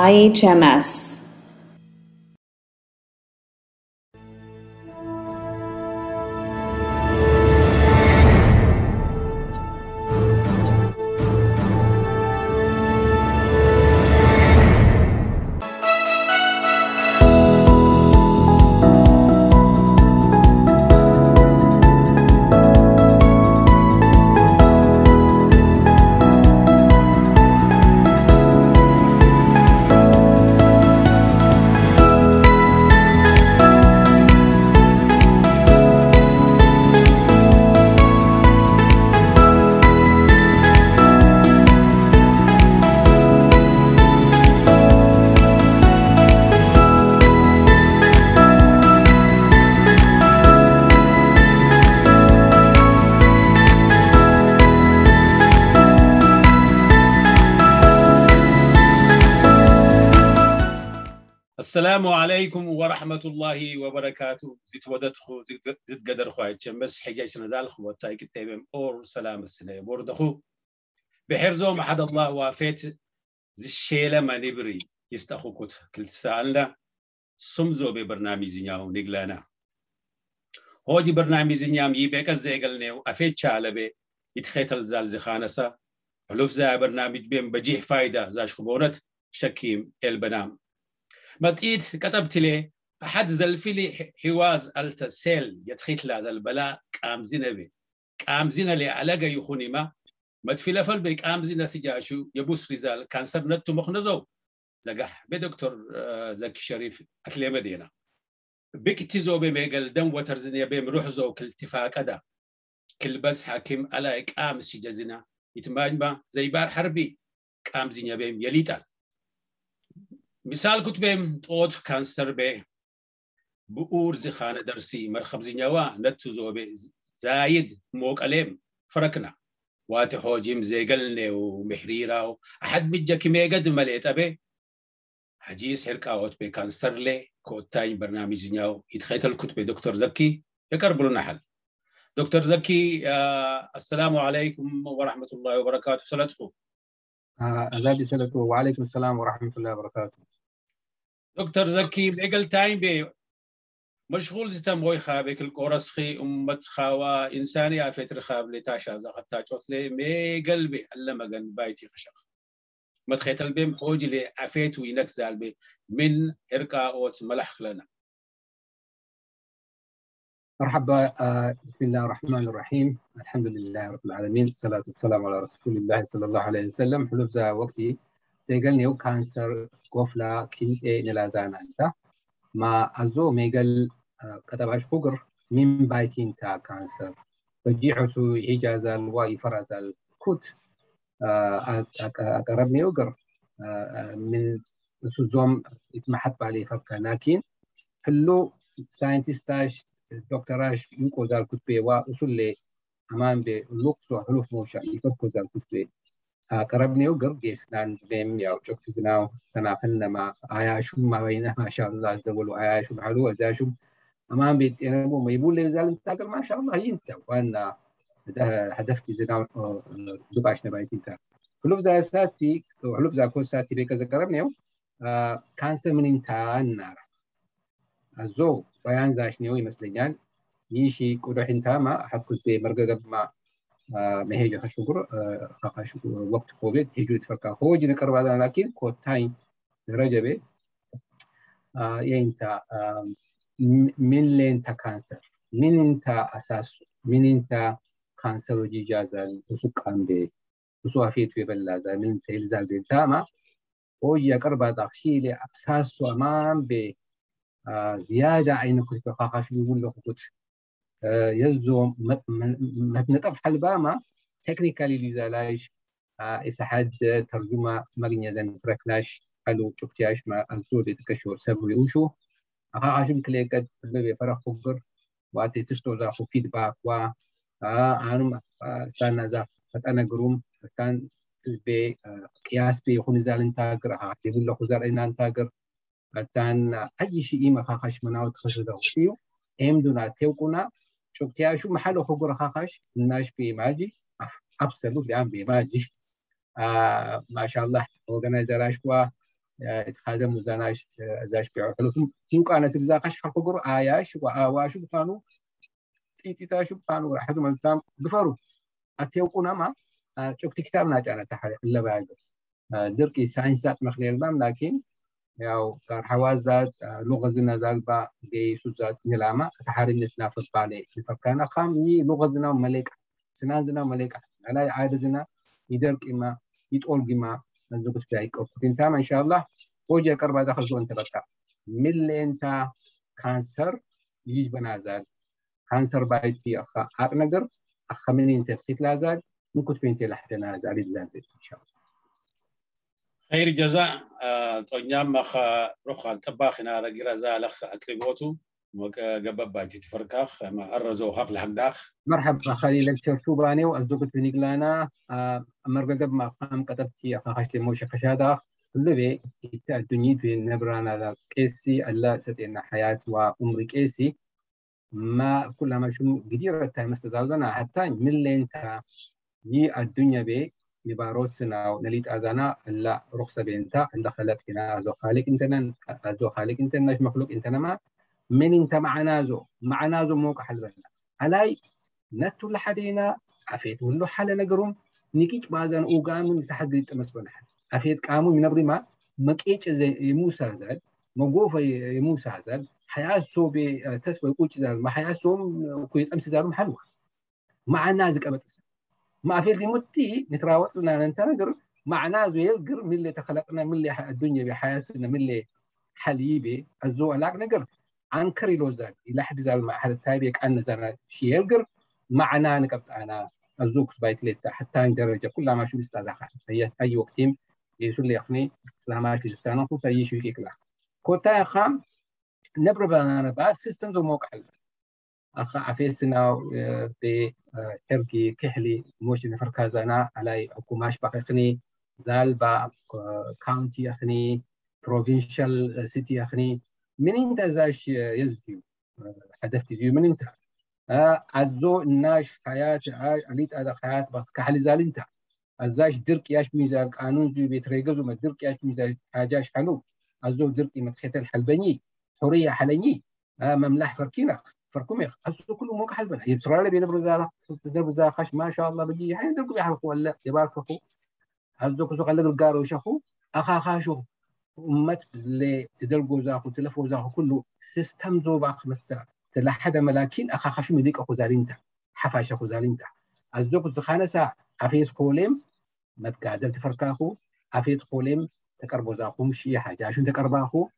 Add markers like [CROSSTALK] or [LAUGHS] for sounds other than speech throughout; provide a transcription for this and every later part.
IHMS. السلام عليكم ورحمة الله وبركاته. زيت ودتخو زيت قدر خو بس حجاج سنزال خو تاي كتابم اور سلام السنة بوردخو بحرزو محد الله وافيت. زي الشيلة ما نبري. يستخو كت كل سالنا. سمزو ببرنامج زينياو نقلانا. هوجي برنامج زينيام يبقى زيقل نيو أفيت شالبي يتخيتل زال زخانسا. حلوف زي برنامج بيم. بجيح فايدة. زاش خبونت شكيم إلبنام. متيت كتبت لي أحد زلفلي حواز التسيل يتخيت لا البلاء قام زينبي قام زينة لي علاقة يخوني ما. متفيلة فل قام زينة سجاشو يبوس رزال كانسر نتو مخنزو. زقح. بدكتور زكي شريف أكلي مدينة. بكتزو بميقل دم وترزنيا بيم روح زو كل اتفاق أدا. كل بس حاكم على إقام سجازنا يتماجما زي بار حربي. قام زينيا بيم يليتال مثال كتبهم طوت كانسر به. بؤور زخانة درسي مرخب زنيوا نتو زوبي زايد موك أليم فرقنا واتي حوجيم زيقلني ومحريرا أحد مجا كمي قد مليت أبي حجيس حركا أوت بي كانسر لي كوتاين برنامج زنياو يتخيط الكتب دكتور زكي يقرب لنا حل دكتور زكي آه السلام عليكم ورحمة الله وبركاته سلطفو أزادي سلطفو وعليكم السلام ورحمة الله وبركاته دكتور زكي بيقل تايم بي. مشغول زتم غوي خابك القرص خي أمت خاوا إنساني أفيت رخاب لي تاشا زغت تاجوت لي مي قلبي ألا مغن بايتي خشق ما تخيت البيم حوج لي أفيت وينك زالبي من هركا أوت ملح لنا مرحبا بسم الله الرحمن الرحيم. الحمد لله رب العالمين الصلاة والسلام على رسول الله صلى الله عليه وسلم. حلوف وقتي. زيقل نيو كانسر قفلا كنت نلازانا انت ما أزو ميقل كتباش فقر من بايتين تا كانسر بجي عسو إجازة الواي فرز الكوت أقرب نيوقر من سوزوم يتمحط بالي فبكا لكن حلو ساينتستاش دكتوراش يوكو دار كتبي وأصول لي أمان بلوكس وحلوف موشا يفكو دار كتبي قربني وقرب جيسلان بيم يا وجوكت زناو تنافلنا مع عياشو ما بينه ما شاء الله ازدولوا عياشو بحلو ازاشو أمام بيت أنا مو ما يقول لي زال انت ما شاء الله ينت وأنا هدفتي زناو دباش نبايت انت حلوف زي ساتي وحلوف زي كو ساتي بيك قربني كانسر من انت النار الزو بيان زاشنيو يمسلنيان يشي كودح انت ما حد كنت مرقب ما مهيجة خشوقر خاش وقت كوفيد هيجو يتفرقا هو جينا كربا لكن كو تايم درجة بي ينتا من لين تا كانسر من انت أساس من انت كانسر وجيجازا وسوق عن بي وسوق أفيت في بلازا من انت إلزال بي تاما هو جي كربا داخشي لي أساس أمام بي زيادة عين كتب خاش يقول له كتب يزو متنطف حلباما تكنيكالي لزالاش حد ترجمة مغنية زن فرقناش قالوا تكتياش ما الزور يتكشور سبو يوشو أخا عشم كلي قد ببي فرق فقر واتي تشتو ذا خو فيدباك و أنا استانا ذا فتانا قروم فتان تزبي قياس بي خون زال انتاقر ها يقول له اينا انتاقر فتان أي شيء ما خاخش مناو تخشو ذا ام شوف تي شو محله خبر خاخش؟ الناش بيماجي. absolutely عم بيماجي. آه ما شاء الله organizer أشوا اتخاذ آه، مزناش ازاش آه، بيعو حلو شو كانت تزاقش خبر آياش وآواش بطانو. تيتي تاشو بطانو راح تدوم انتام قفرو أتيوقنا ما. آه، شوف تكتابنا جانا تحل إلا بعد. دركي ساينس ذات مخليل لكن jau kar hawazat lugazina zalba خام suzat nilama taharinit nafat bale زنا kham ni عاد زنا sinanzina maleka ala aadazina يدركما يتولجما نزوجت بلايك وكنت ان شاء الله وجه كربا داخل زون تبقى مل اللي انت كانسر يجي بنازال كانسر بايتي اخا هاد نجر اخا منين انت تخيت لازال ممكن تبين تي لحد نازال ان شاء الله خير جزاء طنيام مخ روخ الطباخ هنا رجل زالخ أقربوتو قبب باجي تفركاخ ما أرزو حق لحق مرحبا خليل لكتر شوباني وأزوجت بنيقلانا مرقب ما خام كتبتي أخاش لموشي خشاداخ كله بي الدنيا في نبرانا كيسي ألا ستينا حياة وعمري كيسي. ما كل ما شو قدير تا مستزالبنا حتى من لين تا يي الدنيا بي. أذانا لا رخصة بينتا إلا خلق هنا أزو خالق انتنا أزو خالق انتنا ناش مخلوق انتنا ما من انت معنا زو معنا زو موقع حلبنا علي نتو لحدينا عفيت ولو حالة نقرم نيكيش بازان أوغامو يسحد لي تمسبنا حد عفيت من نبري ما مكيش زي يموسى زاد مقوفة يموسى زاد حياسو بتسوي كوتش زال ما حياسهم كويت أمس زالهم حلوة. مع الناس قبت ما في اللي متي نتراوطنا أنت نقر مع ناس يلقر من اللي تخلقنا من اللي الدنيا بحياسنا من اللي حليبي. الزو علاق نقر عن كري لو زال إلى حد زال مع حد تايبي كان زال شي يلقر. معنا نقبت أنا الزوك بايت ليتا حتى درجة. كلها ما شو أستاذ هي أي وقتين يسول لي اخني سلامات في السنة كنت يشوي كيكلا كوتا خام نبرة بنانا بعد. سيستمز وموقع. أخا بحرقي كحلي موش نفر كازانا على حكوماش بقيقني زال با كاونتي أخني بروفينشال سيتي أخني. من انت زاش يزيو؟ هدفتي زيو من انت عزو الناش حياة عاش عليت هذا حياة بس كحل زال انت عزاش درك ياش ميزان قانون زيو بيتريقزو ما درك ياش ميزان حاجاش حلو. عزو دركي متخيط الحلبني حورية حلني مملح فركينا فركم يخ أسو كله موقع حلبنا يسرى لي بين برزالة تدرب زاخش ما شاء الله بجي حين درب يحلقوا ولا يبارك أخو هزوك سوق اللي قارو شخو أخا خاشو أمت اللي تدربوا زاخو تلفوا زاخو كله سيستم زو باق مسا. تلحد ملاكين أخا خاشو مديك أخو زالينتا. حفاش أخو زالينتا. أزوك زخانة سا؟ عفيز قوليم ما تقعدم تفركاخو. عفيز قوليم تقربوا زاخو مشي حاجة عشان تقرباخو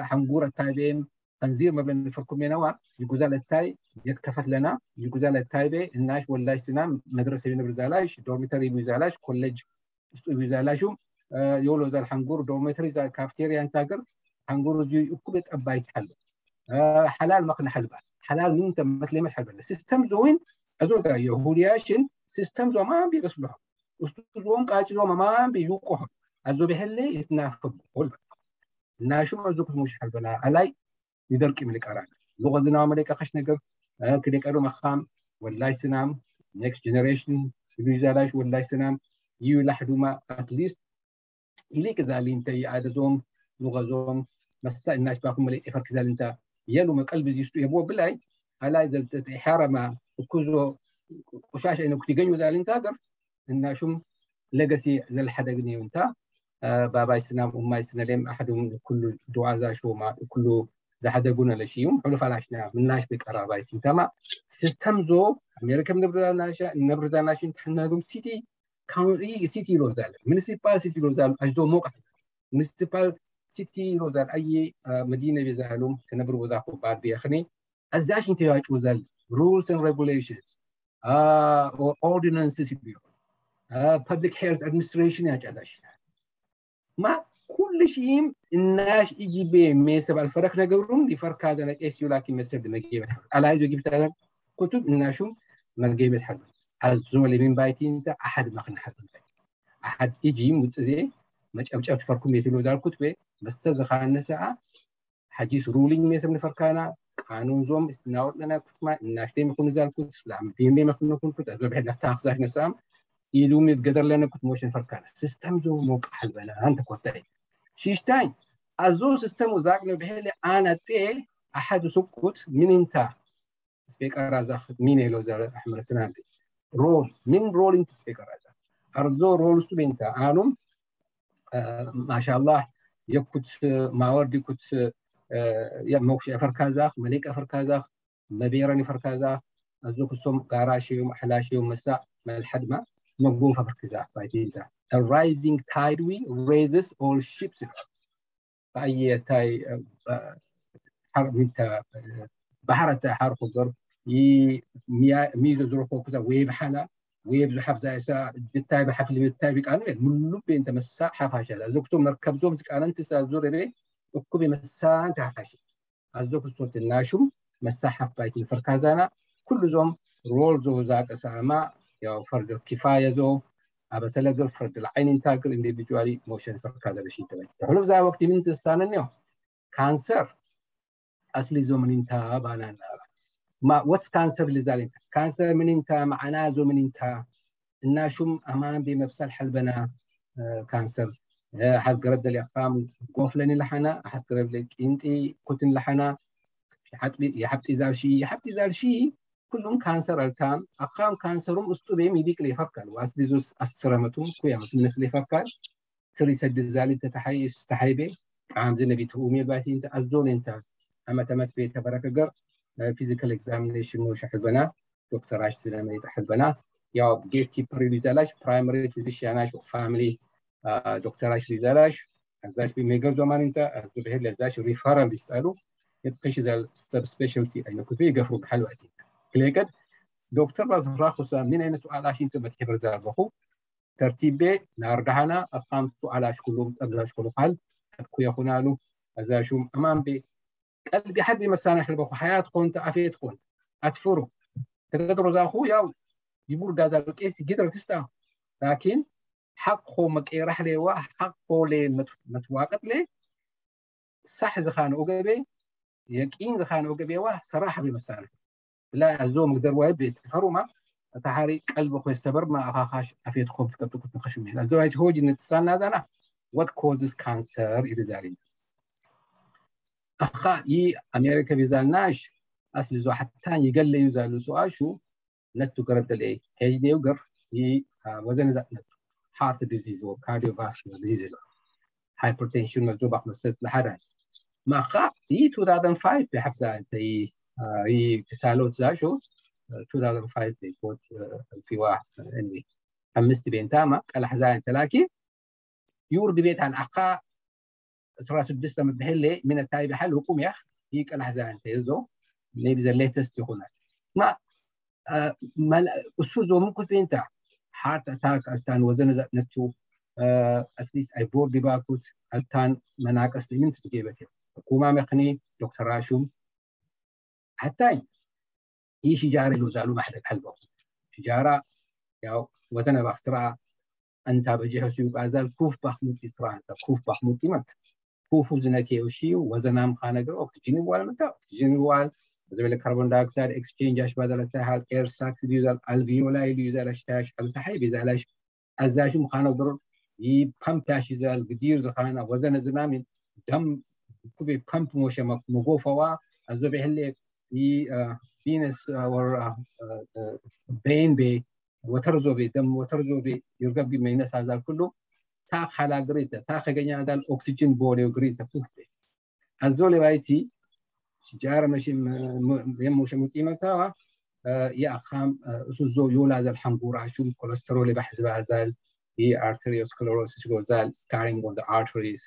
حنقور التايبين تنزير ما بين الفركم ينوع يجوزال التاي يتكفت لنا. يجوزال التاي بي الناش ولاش سنام مدرسة بنبرزالاش دورميتري بيزالاش كوليج بيزالاشو يولو زال حنقور دورميتري زال كافتيريا انتاقر حنقور يكبت أبايت حل حلال مقنا حلبة. حلال من تمت لي حلبة. سيستم زوين أزول يهودياشن سيستم زو ما بيغسلوها وستوزون قاچ زو ما بيوقوها أزو بهلي يتنافق قول ناشو أزوك مش حلبة. علي يدرك من الكران لغة زنا ملك خش نقب كده كانوا مخام والله سنام. Next generation. يزالاش والله سنام. يو لحدو ما at least. إليك زالي أنت يعاد زوم لغة زوم. مسا الناس باكم ملك إفرك زال أنت. يلو من قلب زيستو. يبو بلاي. على إذا تحارة ما كوزو وشاش إنه كتيجنيو زال انت أقر. الناشم لغسي ዝሓደጉን ኣለሽእዩ ሕሉፍ ኣላሽና ምላሽ ብቀራባይ ሲንተማ ስተም ዞ ኣሜሪካ ነብርዛናሽን ተሕናጉም ሲቲ ካውንቲ ሲቲ ይሎዛለ ሙኒሲፓል ሲቲ ይሎዛሉ ኣጅዶ ሞቅ ሙኒሲፓል ሲቲ ይሎዛል ኣየ መዲነ ቤዛሃሎም ተነብር ወዛኹ ባርቢያኽኒ ኣዛሽን ተዋጭወዛል rules and regulations, uh, or ordinances, if you will. Uh, public health administration, ma ما كل شيء الناس يجي بي ميسب الفرق نقولهم لفرق هذا الاس يو لكن مسب مجيبة على هذا جبت هذا كتب الناشم مجيبة حد. الزول من بايتي أنت أحد ما خن حد أحد يجي متزي مش ابجا تفرقوا ميتلو ذا الكتب بس تزخان ساعة حديث رولينج ميسب نفرقانا قانون زوم استناوت لنا كتما الناس دي مكون ذا الكتب إسلام دين دي مكون كون كتب ازول بحد لفتاق ذاك موشن فرقانا سيستم زاقنا بهلي أنا تي أحد سكوت من أنت. سبيكر رازخ مين يلو زر أحمد سنانتي رول. من رول أنت سبيكر رازخ أرزو رول ستو أنت. انم آه ما شاء الله. يكوت ما وردي كوت آه يا موكش افركازاخ مليك افركازاخ مبيرني فركازاخ ازو كستم قاراشيوم أحلاشيوم مساء ملحد ما. مقبوم فركازاخ بايتي انت a rising tide wind raises all ships. أي تاي حرب انت بحر تا حرب قدر ي ميزو زروكو كذا ويف حنا ويف زحف زي سا دتاي بحفل بالتاي بك أنا من لب أنت مسا حفاش هذا زوجتو مركب زوم زك أنا أنت سازور لي أكوبي مسا أنت حفاش أزوك صوت الناشم مسا حف بايتي فركازانا كل زوم رول زو زاك ساما يا فرد كفاية زو. أبا سلقل فرد العين انتاقل individually motion فركازا بشي تبعت حلو زي وقت من تسانا كانسر. أصلي زو من انت بانا ما واتس كانسر لذلك كانسر من انت معنا زو من انت الناشم أمان بمبسل حلبنا كانسر حد قرب لي أقام. قوفلني لحنا حد قرب لك. إنتي كنت لحنا. يا حبتي زال شي يا حبتي زال شي. كلهم كانسر التام أخام كانسرهم أستوبي ميديك اللي يفكر وأسدي زوس أسرمتهم كويا الناس اللي يفكر سري سد الزالي تتحي تحيبي عام زي نبي تقومي باتي انت. أزول انت. أما تمت بيت بركة قر. فيزيكال اكزامينيشن مش حلبنا دكتور عاش سلامة يتحلبنا يا جيت كيبر يزالاش برايمري فيزيشياناش وفاميلي دكتور عاش يزالاش أزاش بميجر زمان انت. ازول هي ازاش ريفارال بيسألوا يتقش زي السب سبيشالتي أي كنت يقفوا بحل وقتي كليكد دكتور باز راخوسا من أين سؤال عشان تبى تحبر زاربخو ترتيب ناردهنا أقام سؤال عش كلهم تبلاش كله قال كويا خنالو أزاشوم أمام بي قلبي حد مسانا حلبخو حياتكم تعافيتكم أتفروا تقدروا زاخو يا يبور دادا القيس قدر تستا لكن حقه مكي رحلة وحقه لي متواقت لي صح زخان أوجبي يقين زخان أوجبي واه صراحة بمسانا لا زوم قدر وايد بيتفروا تحاري قلب خوي السبر ما أخاخاش أفيد خوب تكتب كنت خشمي لا زوج هو جنة السنة هذا what causes cancer إذا أخا ي أمريكا بيزالناش أصل زو حتى يقل يزالو سؤال شو؟ نتو قرب دلي هيج ديو قر ي وزن زات نتو. Heart disease و cardiovascular disease. Hypertension مجدوب أخ مسيس لحدا ما خا ي 2005 بحفظة أنت ي ي بسالوت زاشو 2005 بيكوت في واحد اللي خمست بين تاما قال حزان تلاكي يورد بيت عن أقا سرا سدست متبهلي من التايب حل حكوم يخ هيك الحزان تيزو maybe the latest يكون ما آه ما أسوزو ممكن بينتا. heart attack ألتان وزن زات نتو آه at least I board باكوت ألتان مناقص لمن تجيبتي حكومة مخني دكتور راشوم حتى هي شجارة لو زالوا محل الحلبة شجارة يا وزن بافتراء أنت بجيه سيوب أزال كوف بحموتي ترى أنت كوف بحموتي مت كوف وزنك يوشي وزنام خانقر أكسجين وال متى؟ أكسجين وال زي الكربون دايوكسيد اكسشينج اش بدل تاع اير ساكس ديزل الفيولا ديزل اشتاش التحي بيزالاش أزاش مخانقر ي بامب تاش زال قدير زخانا وزن زنامي دم كوبي بامب موش مقوفوا ازبي هلي 이 ቪነስወር በይን ቤ ወተርዞቤ ደም ወተርዞቤ ይርገቢ መይነሳ ዛል ኩሉ ታ ሓላ ግሪተ ታ ከገኛ ዳል ኦክሲጅን ቦሌው ግሪተ ኩፍቴ ኣዞ ለባይቲ ሽጃረ የሙሸ ምጢመታዋ የኣኻም እሱዞ ዮላ ዘል ሓንጉራ ሹም ኮለስተሮል ባሕ ዝባዛል ይኣርተሪዮስክለሮሲስ ጎዛል ስካሪንግ ኦፍ ኣርተሪስ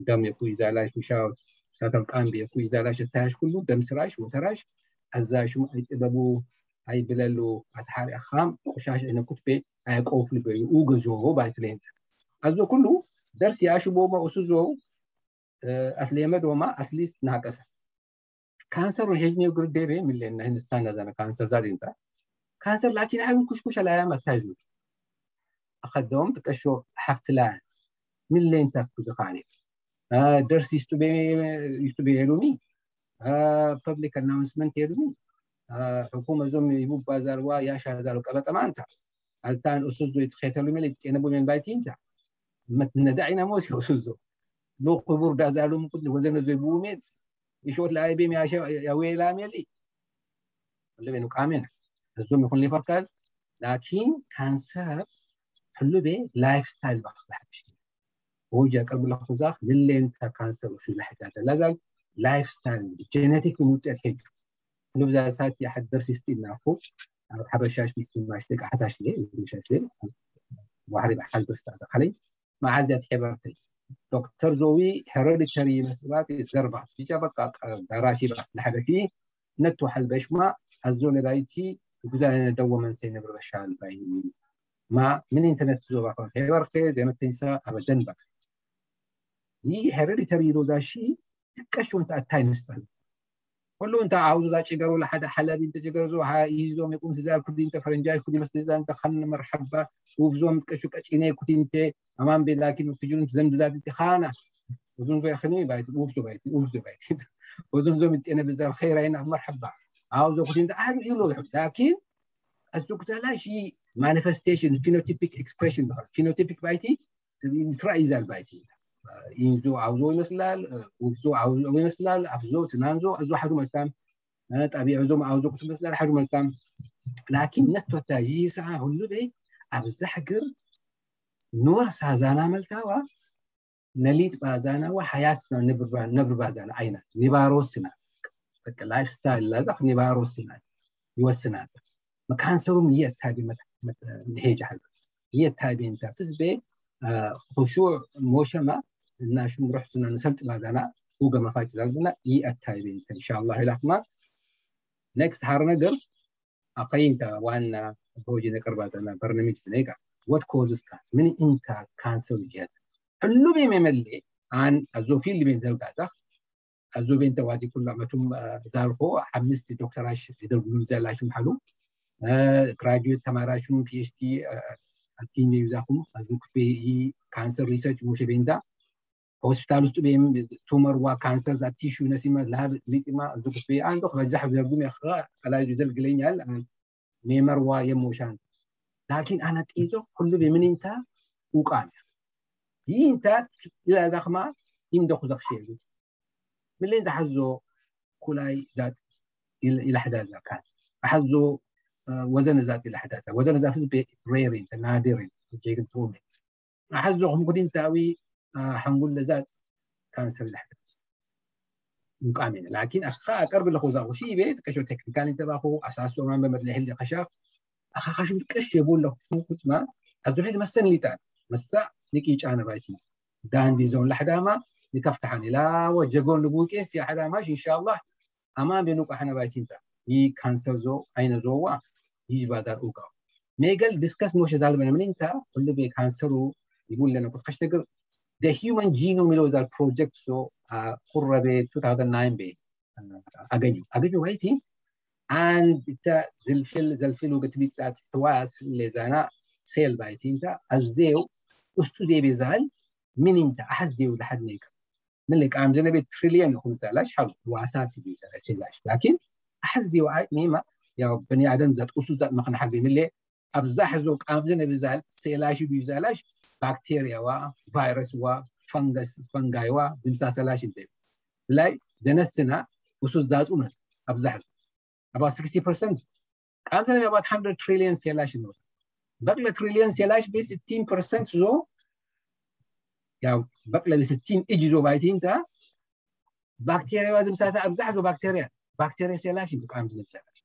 ደም የኩይ ዛላይ ሚሻውት ساتم قام بيكون زالاش التاش كله دم سراش وتراش ازاشم اي تببو أي بللو أتحاري أخام قشاش أنا كتبي أي قوف لبي اوغزو بايتلينت أزو كله درس ياشو بوما اسوزو اثليما دوما أتليست ناقصه كانسر الهجني يقول ديبي من لأن هن السنة زنا كانسر زاد انت. كانسر لكن هاي كش كش على أيام التاجر اخذهم تكشو حفت من اللي انت كزخاني آه درس يستبي يلومي آه public announcement يلومي آه حكومة زوم يبو بازار وا يا شهر قبط ما انت التان اسوزو يتخيتلو ملك؟ ينبو من بايتي انت. ما ندعينا موسي اسوزو لو قبور دا زالو ممكن وزن زي بومين يشوت لاي بيم يا شو يا ويلا ميلي. اللي بينو كامين الزوم يكون لي فرقال لكن كانسر حلو بي لايف ستايل بصلح بشي لك خزاخ اللي انت كانسر في لحد لازال لايف ستايل جينيتيك موتات هيك. حلو ذا ساعات يحد درس يستيل نافو حبشاش مستيل ماش لك حتاش لي مش لي واحد بحال بستاذ خلي مع زياد حبرتي دكتور زوي هيروديتري مسبات زربع تيجا بقى داراشي لحد فيه نتو حل بشما الزول وكذا دو من سين برشال باي ما من إنترنت زو بقى هيروديتري زي ما تنسى. ابدا بقى. ይህ ሄሬዲተሪ ሎዛሺ ትቀሹ እንተ ኣታይ ንስጠል ኩሉ እንተ ዓውዙ ዛ ጭገሩ ለሓደ ሓለቢ እንተ ጭገሩ ዞ ይዞም የቁም ትዛር ኩዲ እንተ ፈረንጃይ ኩዲ መስ ዛ እንተ ከን መርሐባ ውፍዞም ትቀሹ ቀጪኔ ኩቲ እንተ ኣማን ቤ ላኪን ትጅኑ ዘንድ ዛት እቲ ካና وزن زي خني بايت وفزو بايت وفزو بايت وزن زو متينا بزاف خير عين مرحبا عاوز كنت انت اهل يلو لكن السوق تلا شيء manifestation phenotypic expression phenotypic بايتي ترى يزال بايتي ينزو عوزو يمسلال وزو عوزو يمسلال عفزو تنانزو ازو حاجو ملتام أنا تأبي عوزو عوزو كنت مسلال حاجو ملتام لكن نتو تاجي ساعة هلو بي ابز حجر نور سازانا ملتاوا نليت بازانا وحياتنا نبر نبر بازانا عينا نباروسنا. بك لايف ستايل لازق نباروسنا. يوسنا مكان سوم يتابي مت نهيج حلو يتابي انت فزبي آه، خشوع موشما naashu muraxsuna nasamtimaadana uga mafaa jiraalgana ii attaaybeenta insha allahu ilahma next har ነገር አቀይንታ ዋና ሆጂነ ቀርባጠና በርነሚጅ ስነቃ what causes cancer? Many inter cancer yet. Hello, be memele and azofil bin delgaza. Azobin tawati kulla matum zalho, amnesty doctor Ash, Fidel Gulzalashum Halu, graduate Tamarashum PhD at Kenya Yuzahum, Azukpe cancer research Mushebinda, hospital ustu bim tumor wa cancer za tissue nasima lar litima zukut bi an dokh rajah zargum ya kha ala judal glenyal an memar wa yemushan لكن أنا تيزو كله بمن انت وقام هي انت إلى دخما يمدخ زخ شيء من اللي حزو كلاي ذات إلى حداثه كان حزو وزن ذات إلى حداثه وزن ذات فز بريرين نادرين جيجن تومي حزو هم قدين تاوي حنقول لذات كانسر الحدث مقامين لكن أخا أقرب له زاغو شي بيت كشو تكنيكال انت باخو أساسو ما بمدلح اللي خشاف أخا خشو بكش يقول له كنت ما حيد مسن لي تان مسا نكيج أنا بايتي دان دي زون لحداما نكفتحاني لا وجقون لبوك إيس يا حداماش إن شاء الله أما بينوك أحنا بايتين تا يي كانسر زو أين زوا يجبادر اوقا ميغل ديسكاس موش زال من من انت كل بي كانسرو يقول لنا كنت خش نقر the Human Genome Loader project so uh, قرب 2009 ب اجنيو اجنيو هايتي and تا زلفل زلفل وقت لي ساعات حواس اللي زانا سيل بايتي انت ازيو استودي بيزال من انت احزيو لحد نيك من لك عم زنبي تريليون نقول تالاش حلو واسات بيزال اسيلاش لكن احزيو نيما يا بني آدم زات اسو زات مقن حق من اللي ابزح زوق عم زنبي زال سيلاش بيزالاش ሴላሽ ብዛላሽ ባክቴሪያዋ ቫይረስዋ ፈንገስ ፈንጋይዋ ዝምሳሰላሽ እንተ ላይ ደነስና ውሱ ዛጡነት ኣብዛ ሕዞ about 60 percent ቃምዚ ነብ about 100 trillion ሴላሽ ነው በቅለ ትሪሊየን ሴላሽ ብ60 percent ዞ ያው በቅለ ብ60 እጅ ዞ ባይቲንታ ባክቴሪያዋ ዝምሳተ ኣብዛ ሕዞ ባክቴሪያ ባክቴሪያ ሴላሽ ቃምዚ ነብዛላሽ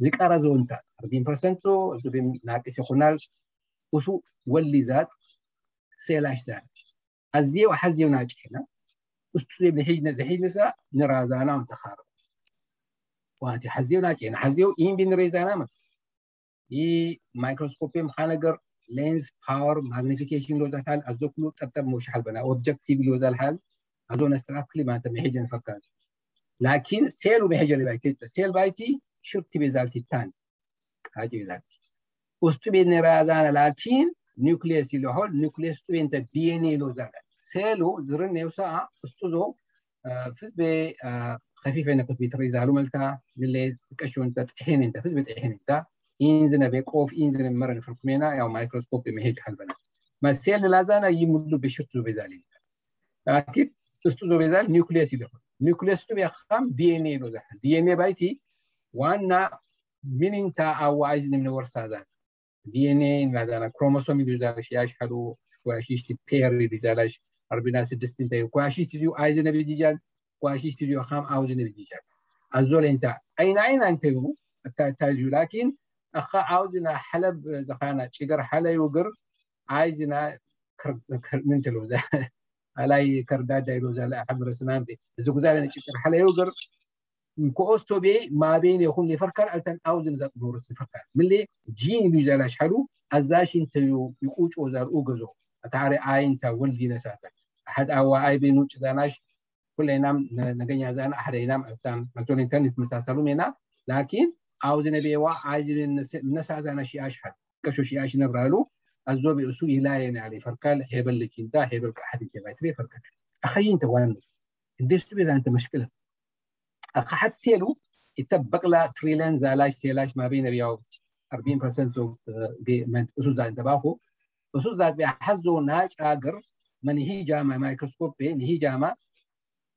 ዝቀረ ዘወንታ 40 ፐርሰንቶ ዙቤም ናቅስ ይኹናል وسو واللي زاد سيلاش زاد أزية وحزي وناجحنا استوي بنحيجنا زحيجنا سا نرازانا متخار وانت حزي وناجحنا حزي وين بين ريزانا من إي مايكروسكوبي مخانجر لينز باور ماغنيفيكيشن لوزا حال أزدو كلو ترتب موش حال بنا أوبجكتيف لوزا الحال أزون استراب كلي ما أنت محيجن فكر لكن سيلو محيجن بايتي سيل بايتي شرطي بزالتي الثاني هاجي بزالتي وستبين رادان لكن نوكليس اللي هو نوكليس تبين تدي إن اي لو زاد سيلو درن نيوسا استوزو فز ب خفيفة إنك بيتري زالو ملتا اللي تكشون تتحين أنت فز بتحين أنت إنزنا بيكوف إنزنا مرن فركمينا أو مايكروسكوب مهيج حلبنا ما سيل لازانا يمدو بشرط بذلك أكيد استوزو بذلك نوكليس اللي هو نيوكليس تبين خام دي إن اي لو زاد دي إن اي بايتي وأنا مين انت أو عايزني من ورثه ذات ዲኤንኤ እናዛና ክሮሞሶም እዩ ዛ ሽያሽሓዱ ጓሺሽቲ ፔር ዛላ ኣርቢና ስድስቲ እንታይ ጓሺሽቲ ድዩ ኣይዚ ነቢ ጅጃን ጓሺሽቲ ድዩ ከም ኣውዚ ነቢ ጅጃን ኣዞለንታ ዓይና ዓይና እንተይኡ እንታይ እዩ? ላኪን ኣኻ ኣውዚና ሓለብ ዝኻና ጭገር ሓለ ይውግር ኣይዚና ምንት ሎ ኣላይ ከርዳዳ ኢሎ ዛ ሓበረስና እዚ ጉዛለና ጭገር ሓለ ይውግር። ንክኦስቶቤ ማቤን ይኹን ይፈርካር ኣልታንኣውዝን ዛቅኖርስ ይፈርካር ምሌ ጂን እዩ ዛላሽሓሉ ኣዛሽ እንተዩ ይቁጮ ዛርኡ ገዞ ኣታዓሪ ኣይንታ ወልዲ ነሳታ ኣሓደ ኣዋኣይ ቤን ውጭ ዛናሽ ኩለይናም ነገኛ ዛና ኣሕደይናም ኣብታን ኣንቶኒንተን ይትመሳሰሉም ኢና ላኪን ኣውዚ ነቤዋ ኣነሳዛና ሽኣሽሓል ቀሾ ሽኣሽ ይነብራሉ። ኣዞቢ እሱ ይላየና ያለ ይፈርካል። ሄበል ልኪንታ ሄበል ካሓደ ጀባይትቤ ይፈርካል። ኣኸይ እንተዋን እንዴስቱቤ ዛንተ መሽቅለት احد أخذت سيلو يتبق لا تريلين زالاش سيلاش ما بين بياو 40% زو من أسوس زاد دباهو أسوس زاد بيحزو ناج أجر من هي جامع مايكروسكوب بين هي جامع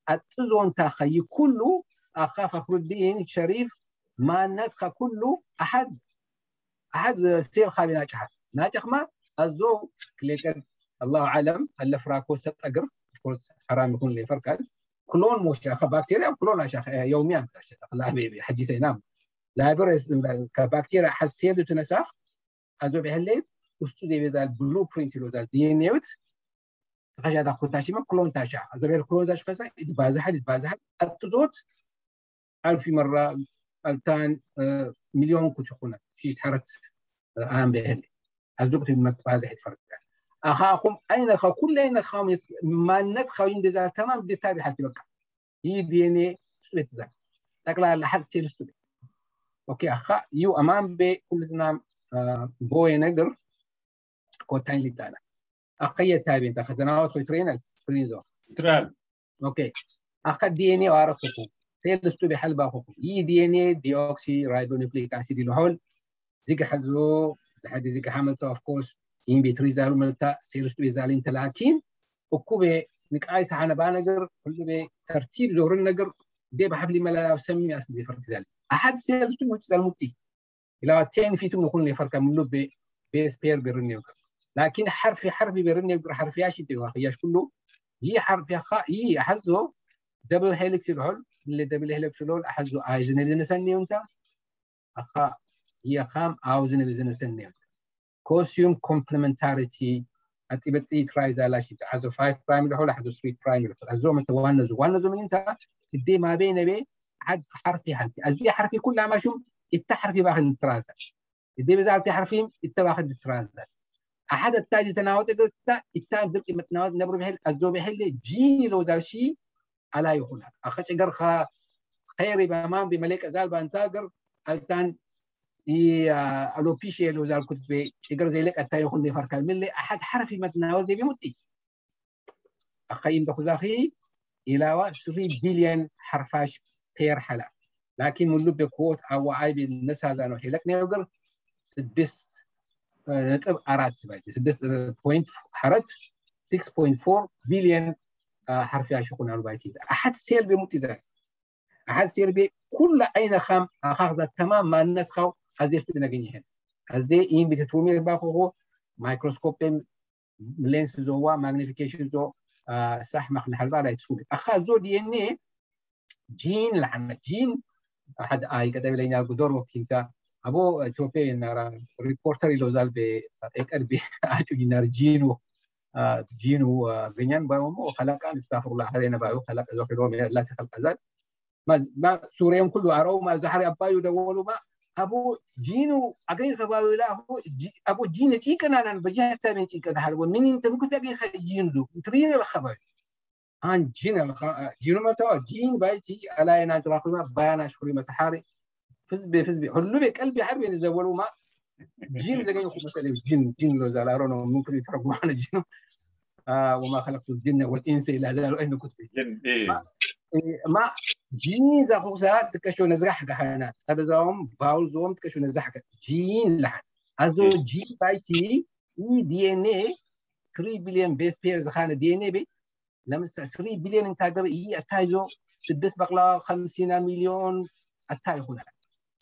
أتزون تخي كله أخاف فخر الدين شريف ما ندخل كله أحد أحد سيل خابي ناجح ناجح ما؟ الزو كليكر الله أعلم الفراكو ست أجر حرام يكون لي فرق كلون مش بكتيريا كلون يوميا. حبيبي حديث ينام زابر كبكتيريا حسيل تنسخ ازو بهلي استودي بذا البلو برينت لو ذا دي إن يوت خجا دا كنتاشي ما كلون تاشا ازو بير كلون تاش فسا يتبازح يتبازح التزوت ألف مرة التان مليون كنت كنا شيء تحرت آم بهلي ازو كنت متبازح يتفرق اخاكم أين خا كل أين خام ما نت خاين دي تمام دي تابع حتى بقى هي دي ان اي سبيت ذاك تقلا لحد سيل ستودي أوكي اخا يو امام بي كل زنا بوي نقر كوتاين لي تانا أخي تابع انت خدنا اوت في ترينال سكرينزو ترال. أوكي. اخا دي ان اي وعرفكم سيل ستودي حل باخوكم هي دي ان اي دي اوكسي رايبونيكليك اسيد الهول زيك حزو لحد زيك حملته اوف كورس این بیتری زارو ملتا سیرش توی زالین تلاکین و کو به نکای سعنا بانگر کل به ترتیب زورن نگر دی به حفلی ملا و سمی است به فرق زالی. احد سیرش تو مچ زال موتی الا تین فی تو نخون لی فرق ملو به به سپیر برن نیوگر لکن حرفی حرفی برن نیوگر حرفی آشی دی واقعیش کلو یه حرفی خا یه حزو دبل هلیکس الهول اللي دبل هلیکس الهول احزو ايزن اللي نسنيونتا اخا هي خام اوزن اللي نسنيونتا كوسيوم كومبلمنتاريتي اتيبتي ترايزالاش حزو 5 برايم ولا حزو 3 برايم له حزو من توانزو وانزو من انت تدي ما بين بي حد حرفي حنتي ازي حرفي كلها ما شوم التحرفي باخذ الترازا تدي بزعل تحرفي انت باخذ الترازا احد التاجي تناوت قلت التاج دلك متناوت نبر بهل ازو بهل جي لو زرشي على يقول اخش قرخه خيري بامام بملك ازال بانتاقر التان الوبيشي لو زال كنت في يقر زي لك أتا يكون دي فرق الملي أحد حرفي متناول دي بمتي أخيم بخزاخي إلى 3 بليون حرفاش بير حلا. لكن ملو بكوت أو عايب الناس هذا نوحي لك نيوغر سدست نتب أرات بايتي سدست بوينت حرت 6.4 بليون حرفي أشوكونا البايتي أحد سيل بمتي ذات أحد سيل بي كل عين خام أخذ تمام ما نتخو هذه نغني هنا هذه إن بتتومي باخو مايكروسكوب لينس زوا ماغنيفيكيشن زو صح ما خلنا حلبا لا تسوي أخذ زو دي إن إيه جين لحنا جين أحد آي كتب لي نار بدور وقت انت أبو توبي نار ريبورتر لو زال ب إكر ب أجو نار جينو جينو غنيان باومو خلاك أن استغفر الله هذا بايو خلاك زو خلو لا تخلق أزال ما ما سوريهم كله أرو ما زحر أبايو دولو ما أبو جينو أجري خباوي لا هو أبو جين تيكنا أنا بجاه تاني تيكنا حلو من أنت ممكن تلاقي خ جين دو؟ ترين الخبر. عن جين الخ جين ما توا جين بايتي على أنا تراكم بيانا شكري متحاري فز بي فز بي هلو بك قلبي حربي يتزولوا ما. جين زي يقول مثلا جين جين لو زالارون ممكن يتركوا معنا جين آه وما خلقت الجن والإنس إلا ذلك أين كنت جن إيه. ما جين زخوسا تكشو نزرح كهانا تبزهم فاول زوم تكشو نزرح جين لحن ازو جين بايتي إي دي إن إي. 3 بليون بيس بيرز خانة دي إن إي بي. لمس 3 بليون انت قبل هي اتايزو سدس بقلا 50 مليون أتاي هنا.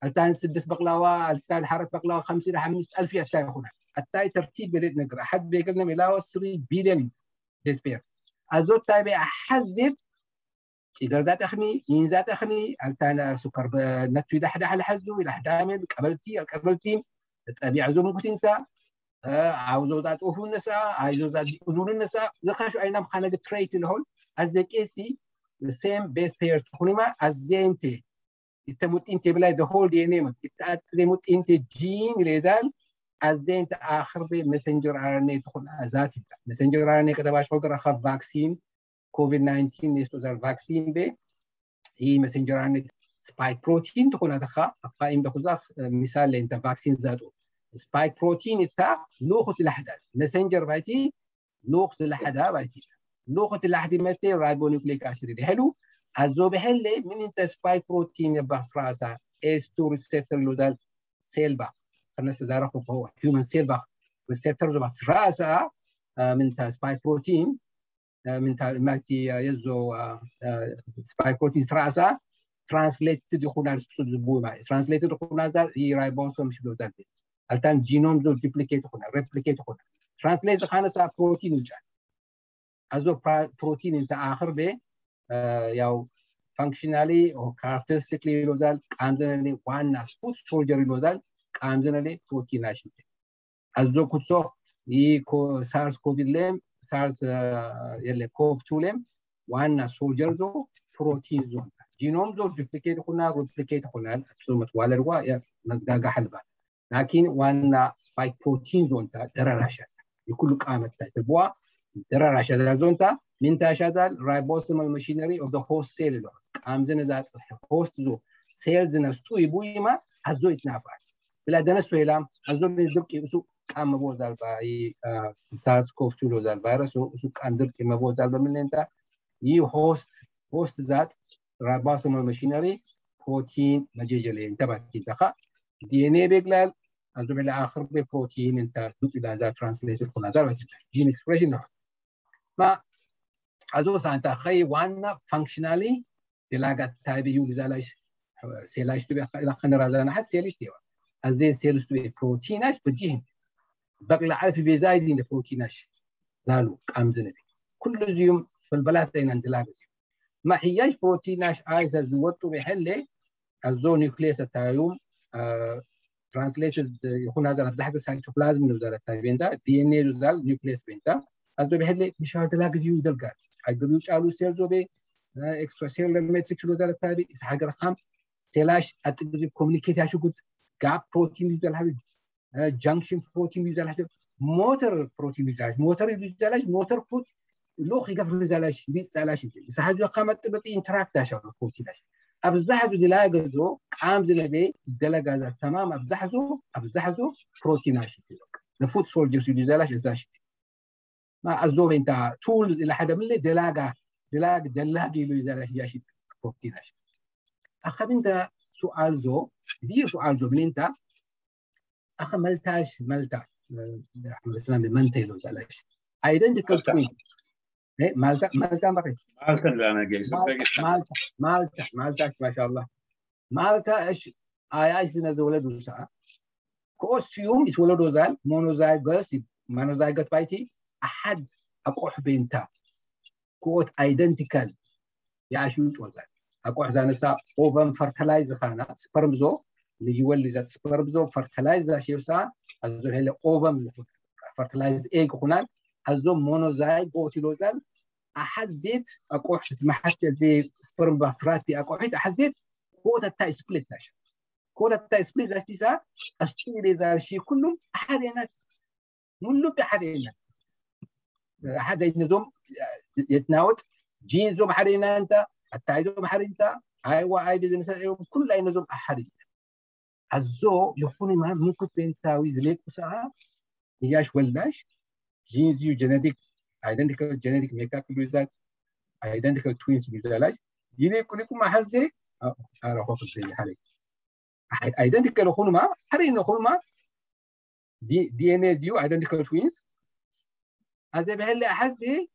التان سدس بقلاوة التان حارة بقلاوة 50 خمسة ألف أتاي هنا. أتاي ترتيب بلد نقرأ. حد بيقلنا ملاوة 3 بليون ديسبير ازوت تايبي احزب إجازات أخني ينزات أخني ألتانا سكر بنتو إذا حدا على حزو إذا حدا من قبلتي أو قبلتي طيب، تبيع زوم كنت أنت آه، عاوزو ذات أوفو النساء عاوزو ذات أنور النساء زخاشو أينا خانة تريت الهول أزيك إيسي the same base pairs. pair تخونما أزينتي إنت موت أنت بلا the whole DNA مت إنت موت أنت جين لذال أزينت آخر بي messenger RNA تخون أزاتي. messenger RNA كده باش فوق رخا vaccine. ኮቪድ-19 የስቶዛር ቫክሲን ቤ ይህ መሰንጀር ዓይነት ስፓይክ ፕሮቲን ትኾና ተኻ ኣቕፋ ኢምዶክዛፍ ሚሳለ እንተ ቫክሲን ዘጡ ስፓይክ ፕሮቲን እታ ልኡኽ ትላሕዳ መሰንጀር ባይቲ ልኡኽ ትላሕዳ ባይቲ ልኡኽ ትላሕዲ መቴ ራይቦኒክሊክ አሲድ ይሄሉ ኣዞ ብሄለ ምን እንተ ስፓይክ ፕሮቲን ባስራሳ ኤስቱ ሪሴፕተር ሎዛል ሴልባ ከነስ ተዛረኹ ሂዩመን ሴልባ ሪሴፕተር ዞባ ስራሳ ምንታ ስፓይክ ፕሮቲን من تعليمات يزو سبايكوتي سراسا ترانسليت دخول على سبسود بوما ترانسليت دخول على هي رايبوسوم شبه تنبيت التان جينوم زو دوبليكيت خنا ريبليكيت خنا ترانسليت خانا سا بروتين وجا ازو بروتين انت اخر به ياو فانكشنالي او كاركترستيكلي لوزال قاندنلي وانا فود سولجر لوزال قاندنلي بروتين اشنت ازو كوتسو ي سارس كوفيد لم سارس يلي كوف تولم وأنا سولجرزو بروتيزوم جينوم زو دوبليكيت خلنا روبليكيت خلنا سومت والروا يا مزغاغا حلبا لكن وأنا سبايك بروتين زونتا درراشا يكل قامت تبوا درراشا زونتا من تاشادال رايبوسومال ماشينري اوف ذا هوست سيلولر قامزن ذات هوست زو سيلز نستو يبويما ازو يتنافع بلا دنسو هلام ازو يدبقي qamma bozalba i SARS-CoV-2 lozalba so so kandir qamma bozalba millenta i host host zat ribosomal machinery بروتين مجيجلي انت بحكي دقا دي ان اي بيقلال انظم إلى اخر بروتين انت دوت إلى ذا ترانسليت القنا ذا جين اكسبريشن نحو ما ازوس انت خي وأنا فانكشنالي دلاغا تايب يو زالاش سيلاش تبي إلى خنرا زانا حس سيلش ديوا ازي سيلش تبي بروتيناش بجين بقلا عارف بيزايدين بروتيناش زالو قام زنبي كل زيوم في البلاد أين دلاغا ما هياش بروتيناش عايز زوتو بحلي الزو نيوكليس التايوم ترانسليتد يكون هذا الضحك سايتوبلازم التايبين ده دي ان اي زال نيوكليس بينتا الزو بحلي مش هذا لا يو دلقال حيقدروا يشعلوا سيل زوبي اكسترا سيلر ماتريكس وزارة التايبي إس حاجة هذا جانكشن بروتين هذا موتر بروتين يوزال موتر يوزال موتر بروتين لوخ يقفل زلاش بيت زلاش إس حاجة قامت تبتي انتراكت عشان بروتين عشان أبزحزو دلاجزو قام زلبي دلاجة تمام أبزحزو أبزحزو بروتين عشان الفود سولجرز يوزالاش إزاش ما أزوب أنت تولز إلى حدا من اللي دلاجة دلاج دلاج يلو يزالاش ياشي بروتين عشان أخذ أنت سؤال زو كثير سؤال አኸ መልታሽ መልታ ሓመድ ሰላም መንተ ኢሉ ዘለሽ አይደንቲካል ትዊን ማልታ ማልታ ማልታ ማልታ ማልታ ማሻላ ማልታ እሽ አያሽ ዝነዚ ወለዱ ሰዓ ክኦስዩም ይትወለዶ ዛል ሞኖዛይገስ ሞኖዛይገት ባይቲ ኣሓድ ኣቆሕ ቤንታ ክኦት ኣይደንቲካል የኣሽዩ ጮዛል ኣቆሕ ዛነሳ ኦቨን ፈርተላይዝ ኻና ስፐርምዞ اللي يولي زات سبرمزو فرتلايز شيفسا ازو هلا اوفن فرتلايز ايج خنال ازو مونوزايغوت يلوزال احزت اقوح تمحت زي سبرم باسراتي اقوحت احزت كوتا تا سبليت ناشا كوتا تا سبليت اشتيسا اشتري ذا شيء كلهم أحد انت الزو يكون ما ممكن بنتاوي زليك وساعة ياش ولاش جين زيو جينيتيك identical genetic makeup يوزال identical twins يلي كل يكون مع حزي أنا خوف زي حالي identical خلما حري إنه خلما دي دي ان اي ديو identical twins. هذا بهلا حزي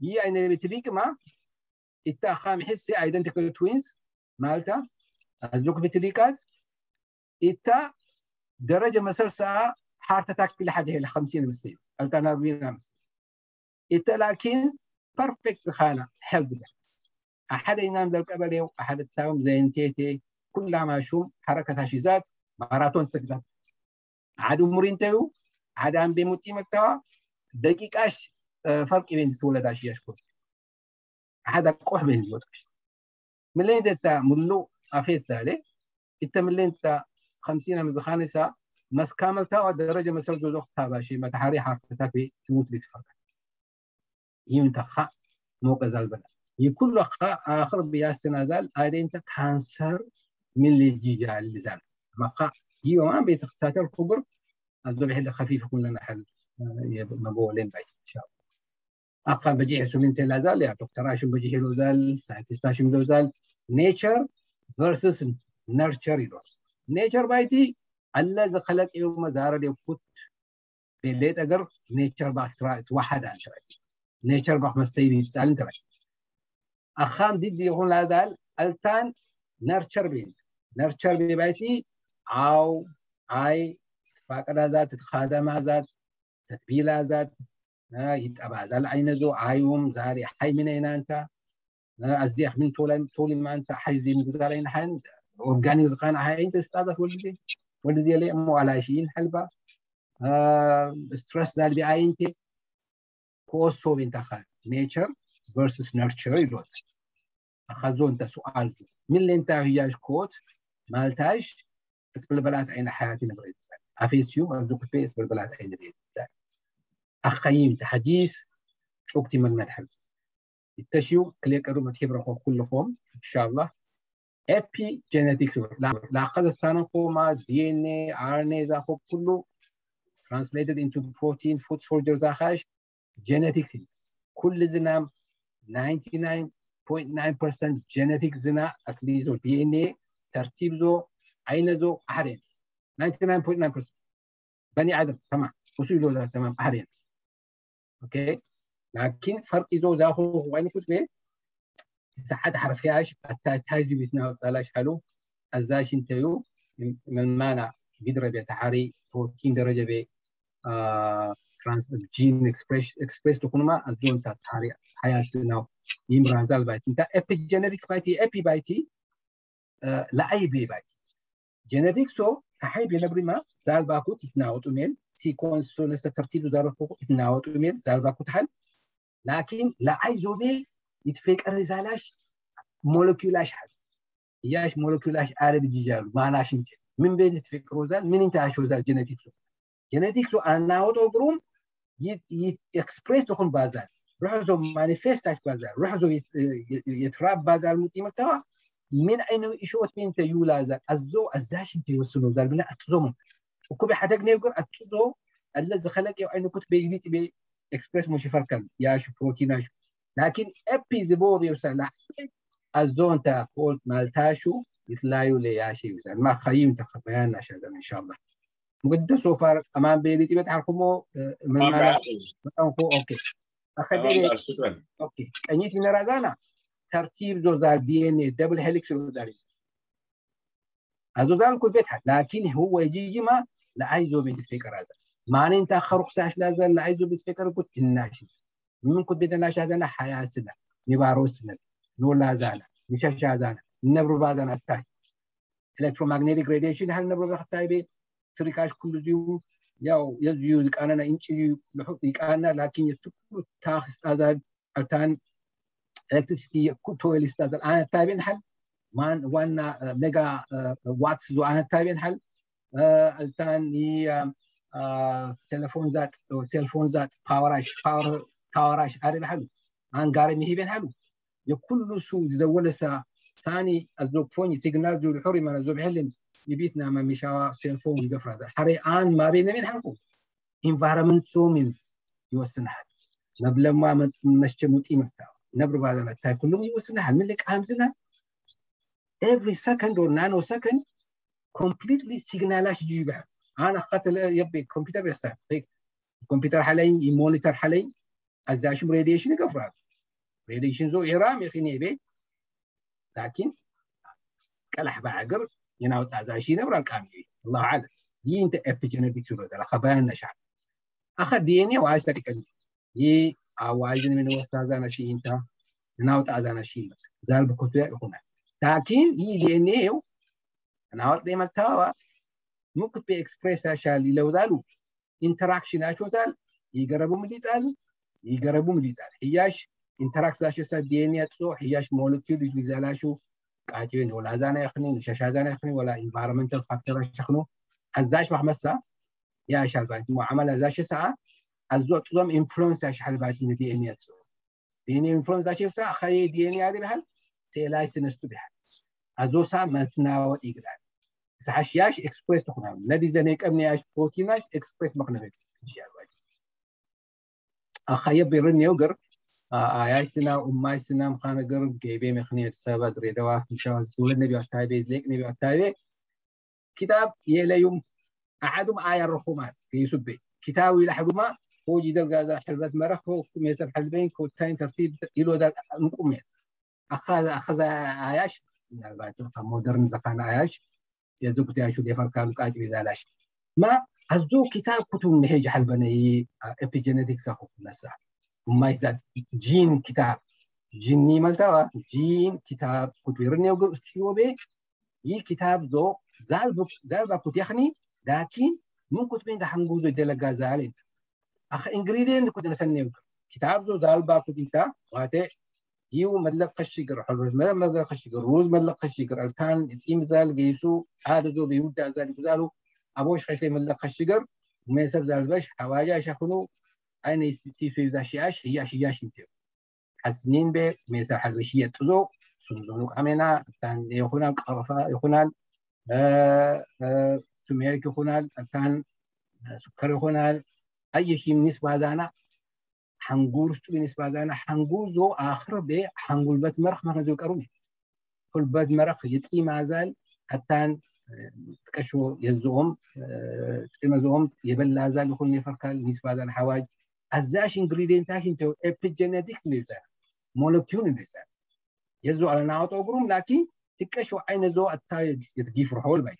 ي اين بتليك ما إتا خام حسي identical twins مالتا. أزوك بتليكات إتا درجة مسلسة حارة تاكل حاجة هي 50 مسين ألتان 40 أمس. إتا لكن بيرفكت خانة هيلث أحد ينام ذلك قبل أحد التاوم زي انتيتي كلها ما شوم حركة هشيزات ماراثون سكزات. عاد أمورين تيو عاد أم بموتي مكتوى دقيقة فرق بين تولد أشياء شكوت هذا قوح بين زوجك. من لين انت ملو افيت تالي انت من لين أنت 50 من زخانسة. مس كامل تا درجة مسل جو دوخ تابا شي ما تحاري حرفتك بي تموت بيتفرق يم تخا موقع زالبلا يكل خا آخر بياستنا زال أيدي أنت كانسر من اللي جيجا اللزان ما خا يوم ما بيتختاتر الخبر الذبح اللي خفيف كلنا حل. مقولين بايت إن شاء الله. أقل بجيه سمين لا زال يا دكتور عشان بجيه له زال. ساينتست له زال. nature versus nurture يدور nature إذا خلق يوم زارة دي كوت بليت أجر nature واحد عن شرعتي nature تسأل أنت بس أخام ضد يقول لا زال التان nurture بين nurture بايتي أو أي فاقد ذات تتخادم ذات تتبيل ذات يتقبع زال عين زو عايوم زاري حي من اين ازيخ من طول طول ما أنت زي من زارين حن اورجانيك زقان حي أنت استاذت ولدي. ولدي لي مو على شيء حلبة. ستريس زال بي أنت. كوسو بنت خال نيتشر versus nurture يقول اخذوا انت سؤال فيه. من اللي انت هي كوت؟ مالتاش اسبلبلات عين حياتي نبريد افيسيوم ارزوك بي اسبلبلات عين نبريد أخيم تحديث. شوكتي من مدحب التشيو كليك أرو متحب رخو كل فوم إن شاء الله. Epi genetics لا لا قد استانقوما دي ان اي ار ان اي زاخو كله translated into protein food soldier زاخاش genetics. كل زنا 99.9% genetics زنا أصلي زو دي ان اي ترتيب زو عين زو أحرين. 99.9% بني آدم تمام. وصولوا تمام أحرين. أوكي لكن فرق زو داخل وين كنت ساعات حرفياش تاجي بيتنا وصلاش حلو ازاش انتيو من مانا قدر بيتحاري بروتين درجة بي ترانس جين إكسبريس إكسبريس تكون ما ازون تحاري حياة سنة يمران زال بايتي. انت إبي جينيتكس بايتي إبي بايتي لا أي بي بايتي. جينيتكس تو تحي بينبري ما زال باكو تتناوتو مين سيكونس سو نستا ترتيب زارو يتناوتو مين زال باكو تحل لكن لا عايزو بيه يتفكر زالاش مولكيولاش حد ياش مولكيولاش عارف جيجال ما انت من بين يتفكروا زال من أنت عاشو زال جينيتيكسو جينيتيكسو أنا اوتو جروم يت يت اكسبريس تكون بازال. روح زو مانيفيستاش بازال. روح زو يت يتراب بازال متي متوا من اين يشوت من تيولا زال. ازو ازاش أنت يوصلوا زال. بلا اتزوم وكوبي حتى نيوغر أتزو الذي خلق اين كنت بيجيت بي اكسبريس مش فرقا ياش بروتيناش لكن أبي زبور يوصل الزون تا قلت مالتاشو يتلايو لياشي مثلا ما خيم تخبيان عشان إن شاء الله. مقدس وفار امام بيلي تبي تحركمو من ما أوكي. شكرا. أوكي. أنيت من رازانا ترتيب زوزال دي إن إي دبل هيليكس زوزال ازوزال كل بيت لكن هو يجي ما؟ لا عايزه بيتفكر هذا معنى انت آخر خساش لازال لا عايزه بيتفكر قلت الناشي من كنت بدنا شاهدنا حياة سنة. نبارو سنة. نولا زانا. نشاشا زانا. نبرو بازانا التاي electromagnetic radiation هل نبرو بخطاي بي تريكاش كل زيو. ياو يزيو ذكانا انشي لحط ذكانا لكن يتكلو تاخس ازاد التان electricity كتو الاستاذ أنا تابين حل مان وأنا ميجا واتس زو أنا تابين حل التان هي تلفون ذات سيلفون ذات باوراش باور كاوراش عارف حلو عن قاري مهي بين حلو يكل سو زول سا ثاني ازوب فوني سيجنال جو الحري من ازوب حلم يبيتنا ما مشا سيلفون يقفر هذا حري ان ما بين من حلفو environment سو من يوسن حد نبل ما مشي متي مفتاح نبر بعد ما تا كلهم يوسن حد من لك امزنا every second or nanosecond completely سيجنالاش جيبها أنا قتل يبي كمبيوتر الكمبيوتر حاليا يمونيتر حاليا ازاشم راديشن يقفر ريليشن زو إيرام يخيني بي لكن قلح بعقر يناوت أعزاشي نبرا الكامي الله أعلم. دي انت epigenetic سورة دلا خبايا نشع أخذ دي إني وعايز تريك يي عوايزن من وسازانا شي انت ناوت أعزانا شي زال بكتوية يكون لكن يي دي إني ناوت دي ملتاوى muka expresa shaalii lawdaalu interakshinaachotaal hiigarabuum liixaal hiigarabuum liixaal hiyyaash interaksinaachisa dna xoo hiyyaash moolekiyul ligzaalaashu qaaceen walaazaan yaqni shashaazaan yaqni wala environmental factor shaqnu azaash mahmasa yaa shalbaati muamala azaash saa azu xuzam influence yaa shalbaati ni dna xoo dna influence ashifta akhay dna yaa dibhal ሴላይ ስነስቱ ቢሃል አዞሳ መትናወጥ ይግዳል سحشياش اكسبريس تخنا ندي زني كم نياش بروتيناش اكسبريس مخنا أخيب بيرن يوغر آياش سنا أماي سنا مخانا قر جيبي مخني تسابة دريدوا مشاهد سولة نبي أتايبي ليك نبي أتايبي كتاب يلا يوم أحدهم آية الرحمات يوسف بي كتاب إلى حدهما هو جدل غازا حلبات مرخ هو ميسر حلبين كو تاني ترتيب إلو دا نقومين أخذ أخذ آياش مودرن زخان آياش يزوك تياشو ديفر كانوا كاجري زالاش ما هزو كتاب كتب نهيج حلبني epigenetics أخو نسا. ما يزاد جين كتاب. جيني مالتوا جين كتاب كتب. يرني وقر استيوبي يي كتاب دو زال بك زال بك يخني لكن من كتبين ده حنقوزو دلقا زالين. أخ إنجريدين كنت نسني كتاب دو زال باكو ديتا واتي يو مدلق خشيقر حلوز مدلق مدلق خشيقر روز مدلق خشيقر الكان يتيم زال جيسو عادة زو بيودا زال بزالو أبوش خشي مدلق خشيقر وما يسب زال بش. حواجا شخنو أين يستي في زاشياش هي شياش انتو حسنين بي ميسا حزوشية تزو سنزونوك عمينا التان يخونال قرفا يخونال. تميرك يخونال. التان سكر يخونال. أي شيء نسبة زانا. ሓንጉር ውሽጡ ስባዛና ሓንጉር ዞ ኣክርቤ ሓንጉልበት መረኽ መክነ ዝውቀሩን ሁልበት መረኽ የጥቂ ማዛል ኣታን ጥቀሾ የዝኦም ጥመዝኦም የበላዛል ይኹል የፈርካል ኒስባዛን ሓዋጅ። ኣዛሽ ኢንግሪዲንታሽን ተ ኤፒጀነቲክ ንብዛ ሞለኪል ንብዛ የዞ ኣለናወጦ ግሩም ላኪን ጥቀሾ ዓይነ ዞ ኣታ የትጊፍ ርሕወል ባይ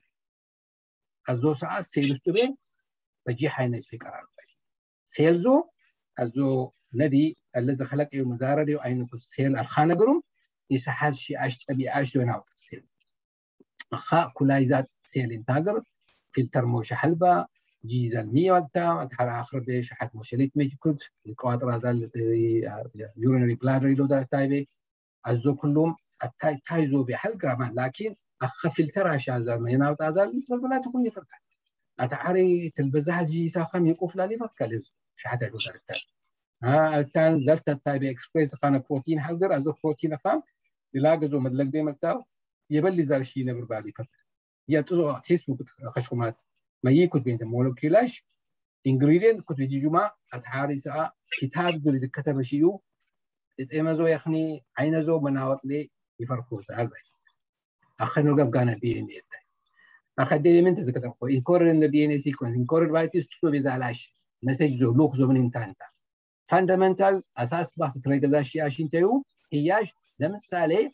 ኣዞ ሰዓ ሴል ውስጡ ቤ በጂ ሓይነ ስፊቀራሉ ባይ። ሴል ዞ خلق يوم مزارة ديو أين سيل الخانة قرم يسحل شي عش أبي عش دون أوت سيل أخا كلايزات سيل انتاجر فلتر موش حلبة جيزة المية وقتا أتحرى آخر بيش حد موشليت ميجي كنت. القواطر هذا يورينري بلادر يلو دا تايبي. أزو كلهم التاي تايزو بحلقة ما لكن أخا فلتر عشان زلمة يناوت هذا الاسم البلا تكون يفرقها أتعري تلبزها جيسا خم يقف لا يفرقها لزو. التاي ها التان زلت التايبي إكسبريس خانا بروتين حلقر أزو بروتين خام يلاقزو مدلق بي ملتاو يبلي زال شي نبر بالي فرق يتزو تحس بكت خشومات. ما يكت بين مولكيولاش ingredient كنت بيجي جماعة أتحاري ساعة كتاب دول كتب شيء إتأمزو يخني عينزو مناوط لي يفرقوا تعال بعد أخذ نلقى كان دي إن دي أخذ دي من تزكى تقول إنكور إن دي إن سيكونس. إنكور بعد تستو بزعلاش مسج زو لوك زو من إنتان فاندمنتال أساس بحث تلاقي شيء عشان تيو هياش لمثالي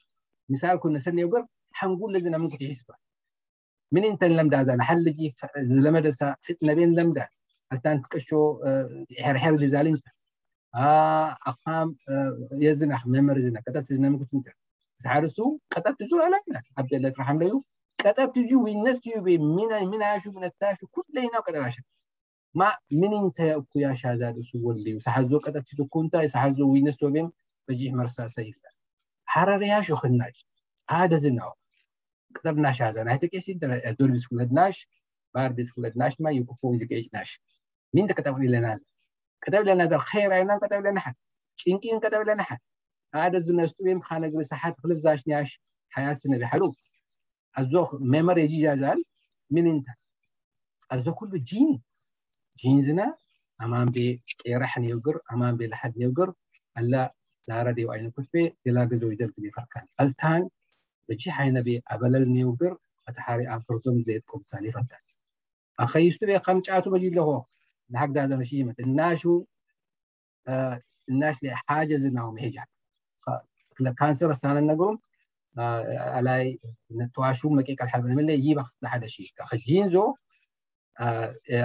مثال كنا سنة يقول حنقول لازم ممكن تحسبه من انت اللمدة هذا حل جي لمدة فتنة بين لمدة التان تكشو حر حر لزال انت آه أقام يزنح ممر زنا كتبت زنا ممكن انت سحرسو كتبت زو علينا عبد الله ترحم له ما من انت اكو يا شهادة سو اللي وسحزو كتبت زو كنت يسحزو وينس بهم بجيح مرسا سيف حرر يا شو خناش هذا زناو. كتبناش هذا أنا هتكيس انت دول بس ولدناش بار بس ولدناش ما يوقفوا يزكيشناش مين كتب لي لنا كتب لنا هذا الخير أنا كتب لنا حد شينكين كتب لنا حد هذا زناستو بهم خانق بساحات خلف زاشنياش حياة سنة بحلو الزوخ ميموري يجي جازال من أنت؟ الزوخ كله جين. جينزنا أمام بي يرحني يوقر أمام بي لحد يوقر ألا زارة دي وعين كتبي تلاقي زوج دلك دي فركان. ألتان بجي حين بي أبلل نيوقر أتحاري أفرزم زيت كوبساني فركان أخي يستبي خمجاتو بجي له لحق هذا نشيمة الناشو آه الناس لي حاجة زناهم هجع كانسر سان النجروم على نتواشو مكيك الحرب من اللي يجيب أخذ لحد شيء خجين زو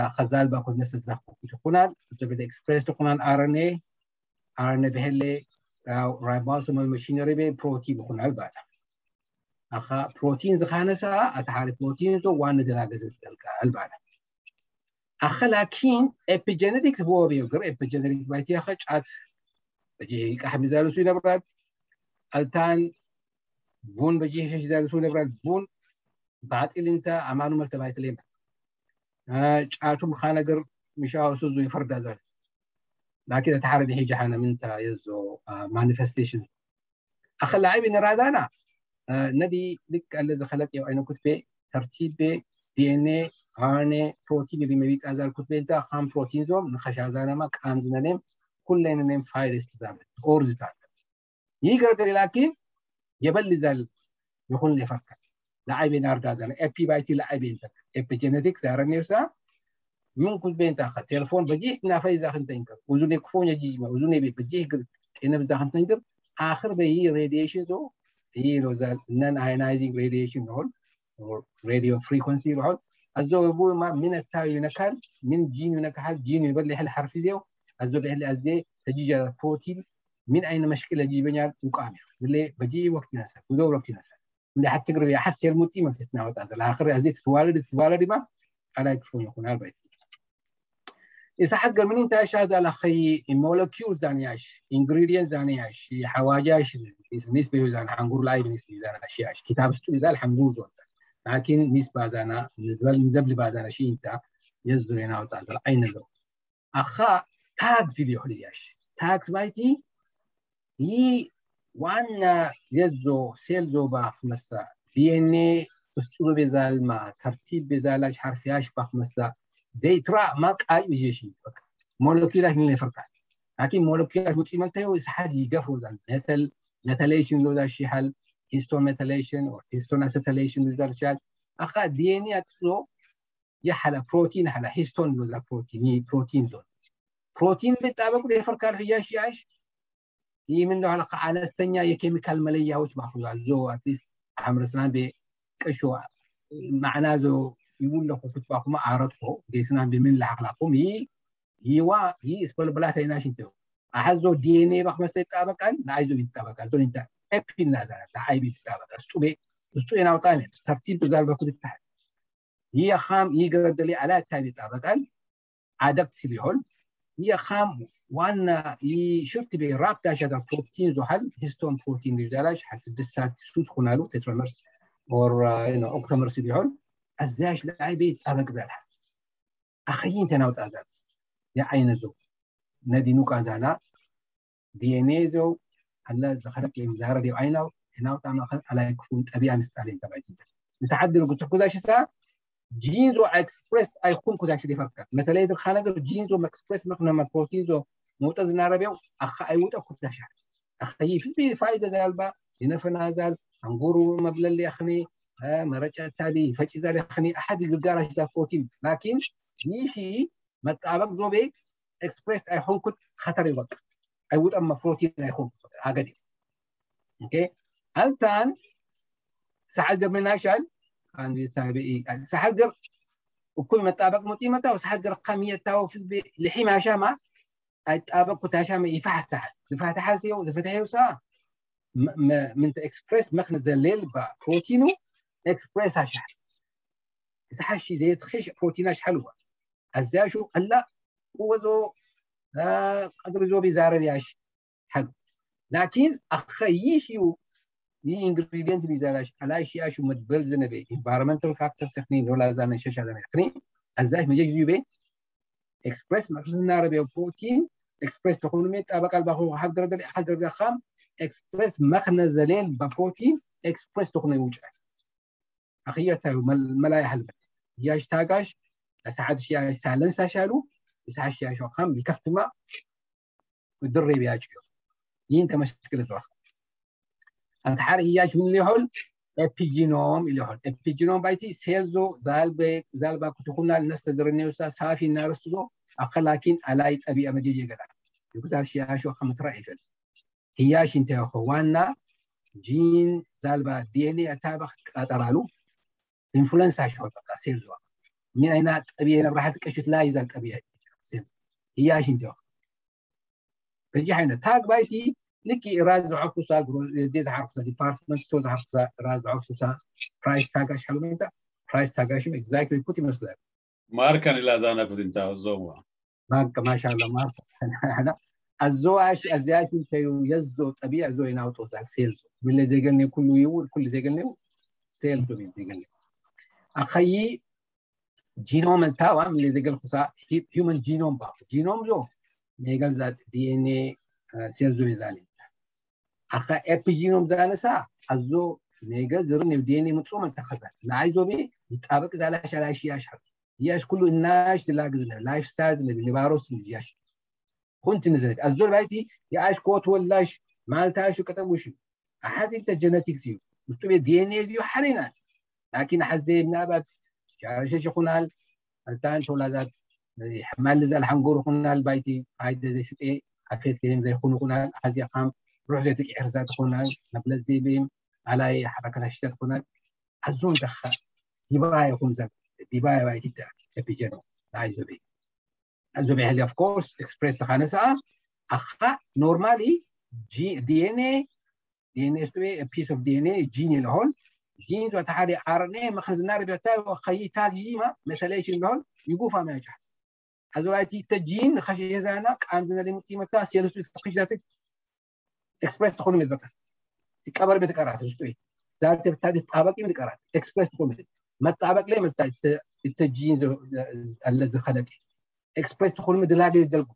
خزال باكو نس الزخو تكونال تبي إكسبرس تكونال آر إن إيه آر إن بهلي رايبال سمال ماشينري بي بروتين بكون على بعد أخا بروتين زخانسا أتحاري بروتين زو وان دلاجة زلقا على بعد أخا لكن epigenetics هو بيوغر epigenetics بايتي أخا جات. بجي كحب زالو سوي نبراد ألتان بون بجي شش زالو سوي نبراد ጫቱም ከዓ ነገር ምሻወሱ ዙ ይፈርዳ ዘሎ ላኪን እቲ ሓረዲ ሒጂ ሓነ ምንታ የዞ ማኒፌስቴሽን ኣኸላዕቢ ንራዳና ነዲ ልክ አለ ዘኸለቅዮ ኣይነ ኩትቤ ተርቲቤ ዲኤንኤ አርኤንኤ ፕሮቲን ሪመቢጣ ዛል ኩትቤ እንታ ካም ፕሮቲን ዞም ንኸሻዛነማ ቃም ዝነኔም ኩለይነኔም ፋይደስ ትዛመድ ኦር ዝታለ ይህ ገርገር ላኪን የበል ዛል ይኹን ይፈርከብ لاعبين ارغازان اي بي باي تي لاعبين تك epigenetics من ممكن بين تاخذ تلفون بجيه تنافي زخن تينك وزوني كفون يجي ما وزوني بي بجيه تنف بزخن تينك آخر بي راديشن زو هي روزا نان اينايزنج راديشن هون أو راديو فريكونسي هون أزو أبو ما من التاوي نكال من جين نكال جين يبلي حل حرف زيو أزو بحل أزي تجيجا بروتين من أين مشكلة جيبنا وقامير بلي بجي وقت ناسا ودور وقت ناسا اللي حتى تقرب حس الموتي ما تتناول هذا الآخر ازيت تتوالد تتوالد ما على يكفون يكون على البيت. إذا حق من أنت أشهد على خي molecules زانياش ingredients زانياش حواجاش نسبة زان حنقول لاي بالنسبة زان أشياء كتاب ستو زال حنقول زون لكن نسبة زانا نزبل بعدنا شيء أنت يزدر هنا وتعالى أين ذو أخا تاكس اللي يحلياش تاكس بايتي هي وأنا يزو سيلزو باخ مسا دي ان اي اسطوره بزال ما ترتيب بزالاش حرفياش باخ مسا زي ترى ما قاي بيجيشي مولكيولاش اللي فرقات لكن مولكيولاش متي مالتايو يسحد يقفو زال. مثل ميثيليشن لو ذا شي حل هيستون ميثيليشن أو هيستون اسيتيليشن لو ذا شي أخا دي ان اي أتلو يحلا بروتين حلا هيستون لو ذا بروتين بروتين زون. بروتين بيتابقوا يفرقال فياش ياش ይህ ምን እንደሆነ አነስተኛ የኬሚካል መለያዎች ባክሏል ዞ አትሊስት ሓምረስና ብቀሾ ማዕና ዞ ይውለኹ ክትባኩማ ኣረትኮ ጌስና ብምን ላሓክላኩም ይዋ ይህ ስፐልብላት ኣይናሽንተ ኣሓዞ ዲኤንኤ ባክመስተ ይጣበቃል ንዓይዞ ይጣበቃል። ዞን እንታ ኤፒል ናዛራ ንዓይቢ ይጣበቃል። ስጡቤ ስጡ የናውጣ ተርቲብ ዛልበኩ ትታሓል ይህ ካም ይህ ገረደሊ ኣላ ታይብ ይጣበቃል። አደቅት ሲሊሆን ይህ ካም وأنا شفت براب داش هذا بروتين زحل هيستون بروتين بيزالاش حس ساعات سوت خنالو تترمرس أور يو اوكتومرس بيعون ازاش لاي بيت ابق زالها أخيين تناوت ازال يا عين زو. نادي نوك أزانا. دي إن اي زو. هلا زخلك يمزار دي عينه هنا وطعم على يكفون طبيعة مستعلين تبعتي. مساعد لو قلت كذا شي جينزو أكسبريس ايكون كذا شي فرق مثلا إذا خانق جينزو اكسبريس مقنا بروتينزو موتا زناربيو اخ اي وتا كنت شحر اخ في فايده زالبا ينفنا زال انقورو مبلل اخني مرجع تالي فجي زال اخني احد يقدر ذا بروتين لكن يشي مطابق زوبي اكسبريس اي هون كنت خطر يوقع اي وتا اما بروتين اي هون اغدي أوكي التان ساعات قبل ناشال كان يتابعي قبل وكل مطابق مطيمتا وساعات قبل قمية تاو فز لحي ما. شاما أتابع كتاشا يفتح يفتح سيو يفتح يوسا من إكسبريس مخنا زليل بروتينو إكسبريس هاشا إذا حشي زي تخش بروتيناش حلوة. أزاشو هلا وزو آه قدر زو بيزار ياش حلو. لكن أخيشيو دي انجريدينت بيزالاش على شيء اشو متبل زنبي environmental factors سخني ولا زان اكسبريس مخزن عربي بروتين ميت أبقى باخو حق درجة حق درجة خام اكسبريس مخنا زليل بروتين اكسبريس تكون يوجع اخيتا ملاي حل ياش تاغاش ساعات شي سالنس شالو ساعات شي شو خام يكفتما ودري بياجيو ينت مشكله زوخ انت حار ياش من اللي هول؟ اپیجینوم ایلیهال اپیجینوم بایتی سیلزو زالب زالب کتوخونا لنستدر نیوسا سافی نارستو أخلاكين ألايت أبي أمدي جيجلا يقدر شيء أشوا خمت رأي جل هياش أنت أخوانا جين زالبا دي إن إيه أتابخ أترالو إنفلونسا شو بقى سيرزوا من أين أبي أنا راح تكشف لا يزال أبي سير هياش أنت أخ بنجي حين تاج بايتي لكي راز عقوسا ديز عقوسا ديبارتمنت ستوز عقوسا راز عقوسا برايس تاغاش حلمتا برايس تاغاش اكزاكتلي كوتي مسلا مارك انا لازانا كنت زوما مارك ما شاء الله مارك أنا الزواش ازياش في يزو طبيعي زوين اوتو تاع سيلز من اللي زيغني كل يور كل زيغني سيلز من زيغني اخيي جينوم التاوا من اللي زيغل خصا هيومن جينوم با جينوم زو ميغل ذات دي إن آه، اي سيلز ريزالي ابي جينوم زانسا أزو ميقل زرن دي ان اي مطروم التخزا لا عايزو بي يتابق زالاش على شي أشهر ياش كله الناش تلاقزنا لايف ستايلز اللي باروس اللي ياش كنت نزلت الزول بايتي يعيش كوت ولاش مالتاش وكتبوش أحد انت جينيتكس يو مستوى دي ان اي ديو حرينات لكن حزي بنابك شاش يقولال التان شولازات حمال لزال حنقور قلنا بايتي هايدا زي ستي عفيت كلمة زي خونو قلنا حزي قام روح زي تكي حرزات قلنا نبلا زي بيم على حركة هشتات قلنا حزون دخل. ديبايا يكون زب ديبايا بايتي تا ابيجينو عايزو بي عايزو بي هلي اوف كورس إكسبريس خانسا أخا نورمالي جي دي إن اي دي إن اي بيس اوف دي إن اي جيني الهول جينز وتحالي ارني مخرج النار بيعتاي وخي تاج جيما مثلا إيش الهول يقوفا ما يجح ازواتي تجين خشي يزانا قام زنا لي متي متا سيلس تقيش اكسبريس تكون مدبك تقبر بتقرات زتوي ذات بتادي طابق بتقرات اكسبريس تكون مطابق لي. متا التجين الذي خلق اكسبريس تكون مدلاقي دلقو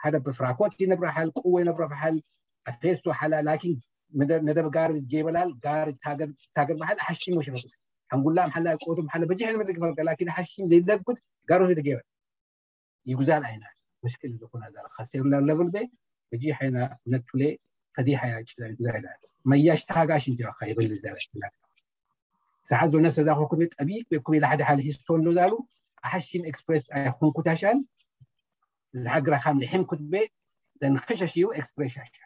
هذا بفراكوت ينبر حال قوة ينبر حال افيسو حالا لكن ندب قار جيبلال قار تاجر تاجر محل. حشيم وش فقط هنقول لهم حلا قوت محل. بجي حنا مدرك فرق لكن حشيم زي دقت قارو في دقيبل يجوزال عينا مشكلة تكون هذا. خسر لا ليفل بي بجي حنا نتفلي فديحة يا جدار زي ما ياش تاجاش انت أخي يبل زي ساعات زو ناس ذا كنت ابيك بيكون إلى حد حال هيستون لو زالو. حشيم إكسبريس أخون كتاشان زحقرا خام لحم كتبه دن خششيو إكسبريس عشان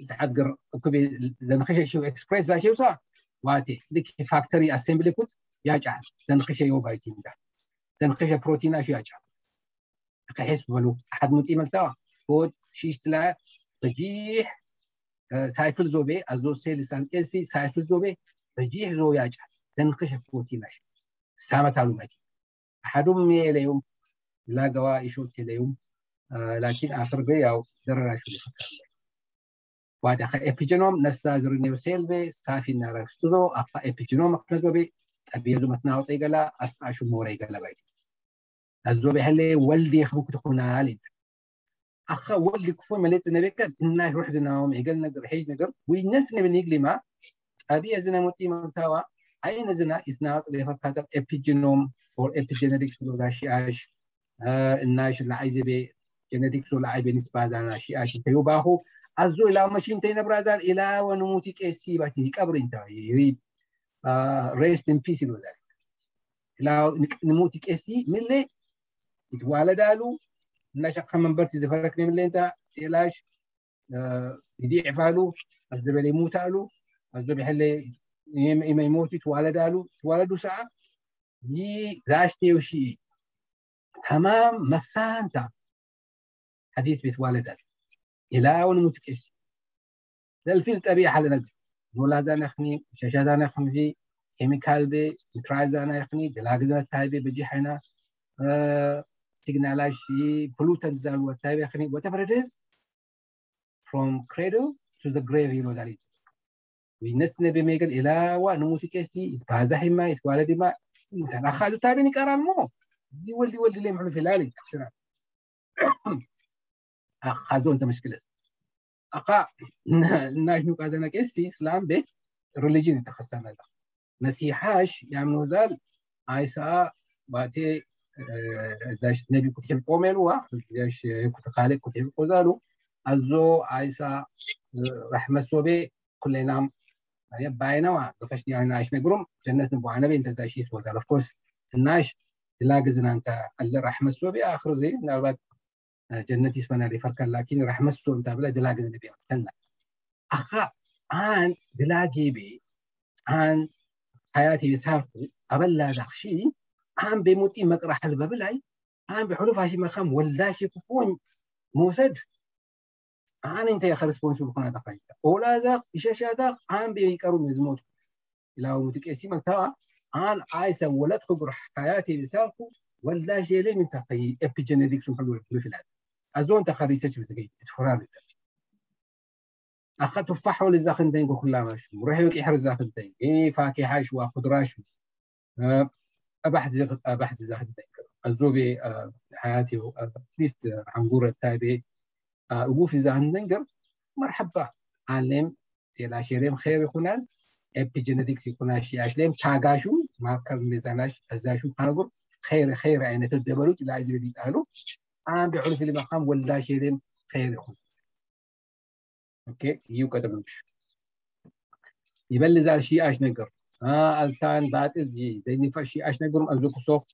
زحقر كبي زنخش شو إكسبريس ذا شو صار واتي ديك فاكتوري أسمبلي كنت ياجع زنخش يو بايتين ده زنخش بروتين شو ياجع أحد متي ملتا بود شيش تلا بجيح سايكل زوبي أزو سيل سان اسي سايكل زوبي بجيح زو ياجع زنخش بروتين اش سامت على ماتي احدهم يليوم لا قوا يشوت يليوم لكن آخر بي أو درر شو يفكر وهذا أخا إبيجينوم. نسا زرنيو سيلبي. سافي نارستوزو أخا إبيجينوم أخنزوبي أبيزو متناو تيغلا أستعشو موري غلا بايتي الزوبي هلي ولدي يخبوك تكون عالد أخا ولدي كفو مليت نبيك إنا يروح زناهم يقل نقر حيج نقر وينس نبي نقلي ما. أبي أزنا متي مرتاوى أين زنا إثناء اللي فكاتب إبيجينوم أو إبيجينيتكس ولا شيء الناش اللي عايزة بي جينيتكس ولا عايزة نسبة دانا شيء تيوباهو أزو إلى ماشين تين برادر إلى ونموتي كيسي باتي. قبر أنت. يريد. ريست إن بيس إلى نموتي كيسي. من اللي يتوالد قالوا نشق من برتي زفركني من اللي انت سيلاش يديع فالو الزبل يموت قالوا الزبل حلي إما يموت يتوالد قالوا تولدوا ساعة يي زاشتي وشي تمام مسانتا حديث بيتوالد قالوا إلى ونموتكش زلفيل طبيعة نقل. نولا زانا يخني شاشا زانا يخني كيميكال بي نتراي زانا يخني دلاغ زانا تايبي بجي حينا. أه بلوتن زان وتايبي يخني whatever it is from cradle to the grave يلو دالي وينستنا بميقل إلى ونموتكسي يتبازا حما يتوالد ما متنا خالو تايبي نكاران مو دي ولدي ولدي لي محلو في لالي خازون انت مشكله اقا ناش نو كازنا كيسي اسلام به ريليجين تخصنا له مسيحاش يعملوا ذال عيسى باتي زاش نبي كتب قوميلوا زاش كنت خالق كتب قزالو أزو عيسى رحمة سوبي كلنا هي باينة زخش يعني ناش نقرم جنة نبو عنبي انت زاش يسوى ذال اوف كورس الناش تلاقي زنا أنت اللي رحمة سوبي آخر زي نالبات جنتي سبنا لي فركن لكن راح مسو انت بلا النبي مثلنا أخا آن دلاجي بي آن حياتي بسالفو أبلا دخشي ان بموتي مقرح الببلاي ان بحلوف هاشي مخام ولا شي كفون موسد. ان أنت يا ريسبونسبل كنا دقايق ولا ذا إيش هذا ان بيقروا مزموت لو متكسي مكتا أن عايز ولد خبر حياتي بسالفو ولا شيء ليه من تقي. ابيجينيتكس من في الهذا أزون تخريسة بسكي تفرار ريسيرش اخذ تفاح ولا زاخن دين كلها ماشي. وروح يوكي حر زاخن دين اي فاكهة شو خضرة شو. أبحث زاخن دين الزوبي حياتي ليست عنقور التابي وقوفي زاخن دين مرحبا. علم سيلا شيريم خير يكونان. ابيجينيتكس يكون شيء اشلم تاغاشو ما كان ميزاناش. ازاشو كانغور خير خير عينة الدبلوت لا يجري يتقالوا عم بيعرف اللي مقام ولا شيء خير يكون أوكي. يو كتبوش يبلز على شيء اش نقر ها التان باتز زي زي نفا شيء اش نقر ازوك صوف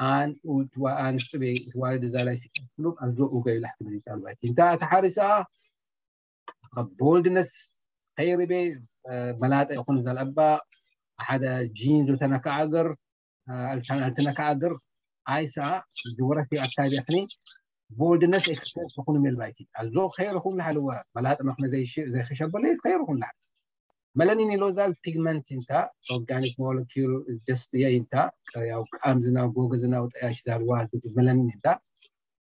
ان وان استبي توارد زالي سيكلوب ازوك وقاي لحق من يتقال بايت انت تحارسها بولدنس خير بي ملاتا يكون زال ابا احد جينز وتنكا عقر التنكا عقر عايسا جورتي التابع خني بولدنس اكسبيرت بكون من البايتي الزو خير يكون حلوة ملات مخنا زي شيء زي خشب خير يكون لها መለኒን ኢሎዛል ፒግመንት እንታ ኦርጋኒክ ሞለኪል ጀስትየ እንታ ቃም ዝናብ ጎግ ዝናብ ጠያሽ ዛልዋ መለኒን እንታ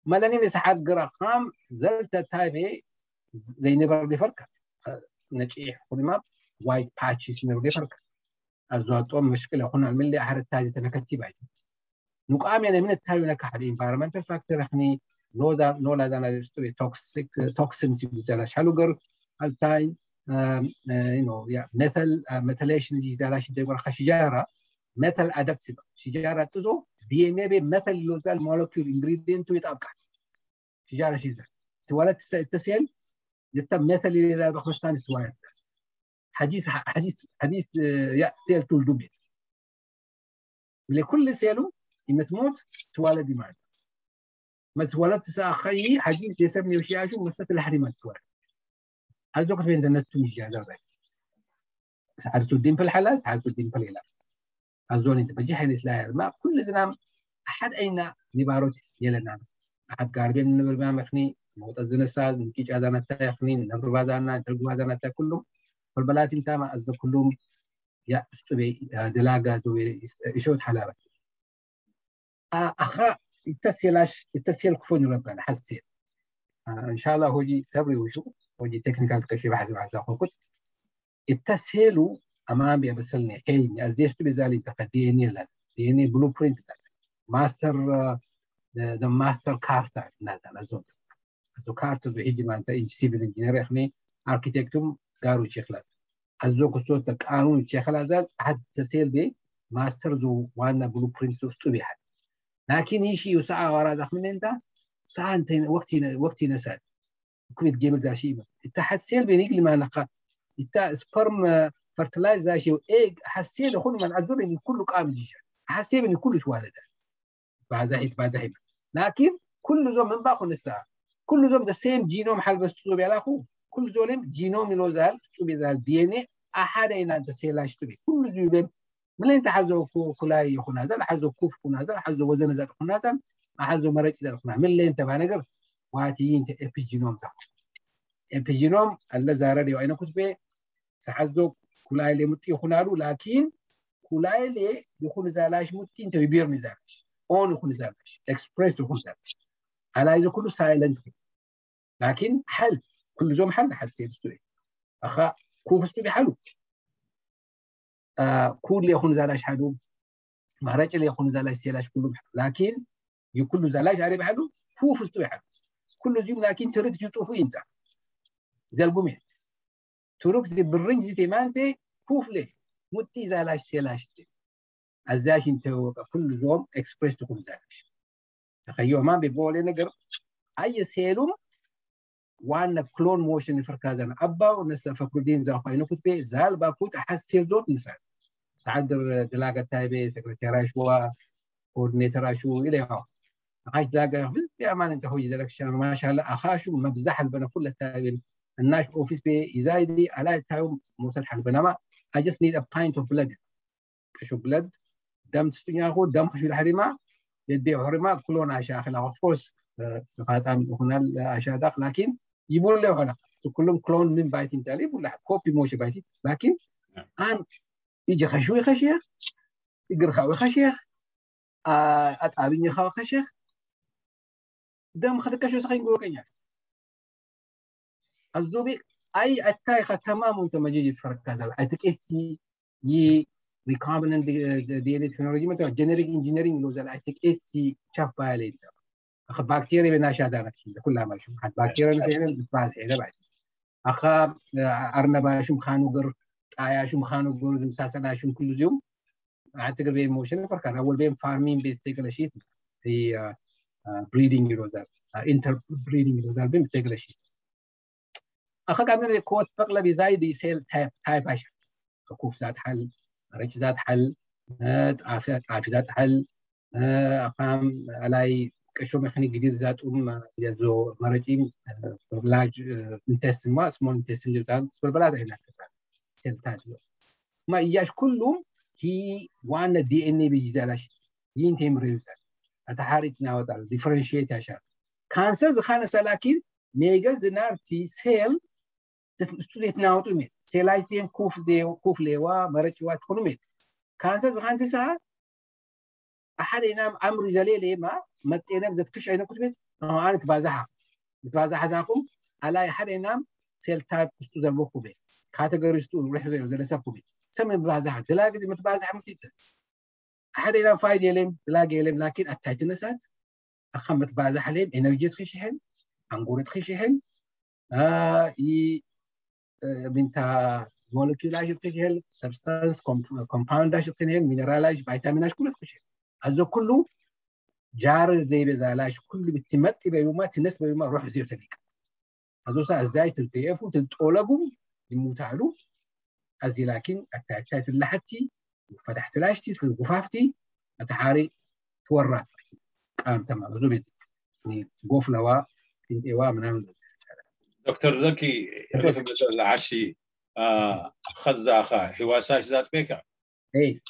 መለኒን ዝሓግራ ካም ዘልተታቤ ዘይንበር ዲፈርካ ነጪሕ ኩድማ ዋይት ፓችስ ንብር ዲፈርካ ኣዝዋጦም ምሽክል ኩና ምሊ ኣሕርታ ዝተነከቲባ ይት ንቋም የነ ምን እታዩ ነካ ሓደ ኢንቫይሮንመንታል ፋክተር ኣኽኒ ኖላዛና ቶክሲን ሲብዘላ ሻሉ ገሩ ኣልታይ بزالا شالوغر التاي يو نو يا مثل مثليشن دي زالا شي دغور خشجارة. مثل ادابتيف شجارة تزو دي ان اي مثل لوزال مولكيول انجريدينت يتابقى شجارة شي زال سوالت تسيل يتم مثل إذا بخمستان سوالت حديث حديث حديث يا سيل تول دوبيت لكل سيلو إما تموت تولد معك ما تولدت سأخي حديث يسمي وشياشو مسات الحري ما تولد هل دوكت بين دنت مش جاهزة بعد سعادة الدين في الحلال سعادة الدين في الإله الزول انت بجي حين إسلاء ما كل زنام أحد أين نباروت يلنا أحد قاربين من نبر مخني موت الزنسال من كيج أذانا تاخني نبر بازانا تلقوا أذانا تا كلهم. فالبلات انت ما أزد كلهم يا استبي دلاغا زوي ሆጂ ቴክኒካል ተሽባሕ ዝበሃል ኮንኩት እተስሄሉ ኣማም የመስልኒ ሄኝ ኣዝዴስቱ ብዛሊ እንተከ ዲኤንኤ ላ ዲኤንኤ ብሉፕሪንት ማስተር ማስተር ካርታ እናታናዞ ኣዞ ካርታ ዞ ሕጂ ማንተ ሲቪል ኢንጂነር እክኒ ኣርኪቴክቱም ጋሩ ቼክላ ኣዞ ክሶተ ቃኑን ቼክላዛ ሓድ ተሴል ቤ ማስተር ዞ ዋና ብሉፕሪንት ውስጡ ቤሓል ላኪን ይሺ ዩሰዓ ወራዛ ክምንንታ ሰዓ ወቅቲ ነሳድ تجيب ذا شيء إنت حسيل بينيك لما نقا. إنت سبرم فرتلايز ذا شيء ايج حسيل اخون من عذور ان كله قام جيجا حسيل ان كله توالد بازاحيت بازاحيت لكن كل زوم من باخو الساعة. كل زوم ذا سيم جينوم حل بس تسوبي على اخو كل زولم جينوم لو زال تسوبي زال دي إن اي أحد إن أنت سيلاش تبي كل زولم من إنت حزو كلاي يكون هذا حزو كوف يكون هذا حزو وزن زاد يكون هذا حزو مرج زاد يكون من اللي إنت بانقر؟ واتي انت ابيجينوم تاع ابيجينوم الله زارد يو اين كتبه سحزو كلاي اللي متي له لكن كلاي اللي يكون زالاش متي انت يبير مزاج أون يكون زالاش اكسبريس يكون زالاش على إذا كله سايلنت لكن حل كل زوم حل حل سيد أخا كوف استوي حلو. كل يكون زلاش حلو. مهرج اللي يكون زلاش سيلاش كله لكن يكون زلاش عرب حلو فو فستو حلو. كل زيوم لكن تريد تشوفه أنت. ده القمي تروك زي بالرنج زي مانتي فوف ليه متي زلاش سيلاش ازاش انت كل زوم اكسبريس تكون زلاش تخيل ما بيقول نقر. أي سيلوم. وأنا كلون موشن فركازنا أبا ونسا فكردين زاو خاينو كتبي زال باكوت احسير زوت مثال سعدر دلاغة تايبي سكرتيرا شوا كوردينيتر شو إلى هو أخاش داقة. فز بأمان أنت هو جزالك الشام ما شاء الله. أخاشو مبزح البنا كل التابين الناش أوفيس بي إزايدي على تايم موصل حق بنما. I just need a pint of blood. كشو blood دم تستنيا هو دم خشو الحريمة يدي حريمة. كلون عشاء خلا of course. سفات هنا العشاء داخل لكن يبون له هنا كلهم كلون من بايتين تالي. ولا كوبي موش بايتين. لكن أن يجي خشوي خشيخ. يقر خاوي خشيخ أتعبين يخاوي خشيخ. دم خدك شو سخين قولوا كنيا الزوبي أي التايخة تمام أنت ما جيجي تفرق كذا. أتك إسي يي recombinant DNA technology. مثلا genetic engineering لوزال أتك إسي شاف بالي أخ بكتيريا بناشا دارك كلها ما شو حد بكتيريا مثلا بتفاز حيلة بعد أخ أرنبا شو مخانو قر آيا شو مخانو قر زمساسنا شو كل يوم أعتقد بين موشن فرق أول بين فارمين breeding يروزال انتر breeding يروزال بين شيء. أخ كمان كوت بقلا بزايد سيل تايب تايب عشان كوف ذات حل ريش ذات حل عافية عافية ذات حل أقام علي كشو مخني جديد ذات أم يزو مرجيم لاج انتستين ما سمول انتستين جبتان سبر بلاد هناك سيل تايب. ما إياش كلهم هي وأنا دي إن إي بيجزالاش ينتم ريوزال እታ ሓሪት ናወጣሉ ዲፈረንሽት ያሻ ካንሰር ዝኻነሳ ላኪን ሜገር ዝናርቲ ሴል ስቱ ዘይትናወጡ ሜት ሴላይስን ኩፍሌዋ መረጭዋ ትኮኑ ሜት ካንሰር ዝኻንቲ ሰ ሓደ ናብ ኣምሪ ዘለየለየማ መጤነብ ዘትክሽ ኣይነኩት ሜት ኣነ ትባዛሓ ትባዛሓ ዛኹም ኣላይ ሓደ ናብ ሴልታይፕ ውስጡ ዘለወኩ ቤት ካተገሪ ውስጡ ርሕ ዘሎ ዘለሰብኩ ቤት ሰም ባዛሓ ገላግዜ ምትባዛሕ ምትይተ أحد ينام فايد يلم تلاقي يلم لكن التاجنسات أخمت بازح لهم إنرجي تخشيهن أنقورة تخشيهن آه ي بنتا مولكيولاج تخشيهن سبستانس كومباونداج تخشيهن مينرالاج فيتاميناج كله تخشيهن أزو كله جار زي بزالاش كله بتمت بيوما تنس بيوما روح زيو تليك أزو سا إزاي تلتيفو تلتقولقو يموتالو. أزي لكن التعتات اللي حتي وفتحت لاشتي في القفافتي أتحاري تورات قام تمام زو بيت قوف لوا كنت إيوا من دكتور زكي العشي آه خزاخا حواساش ذات بيكا اي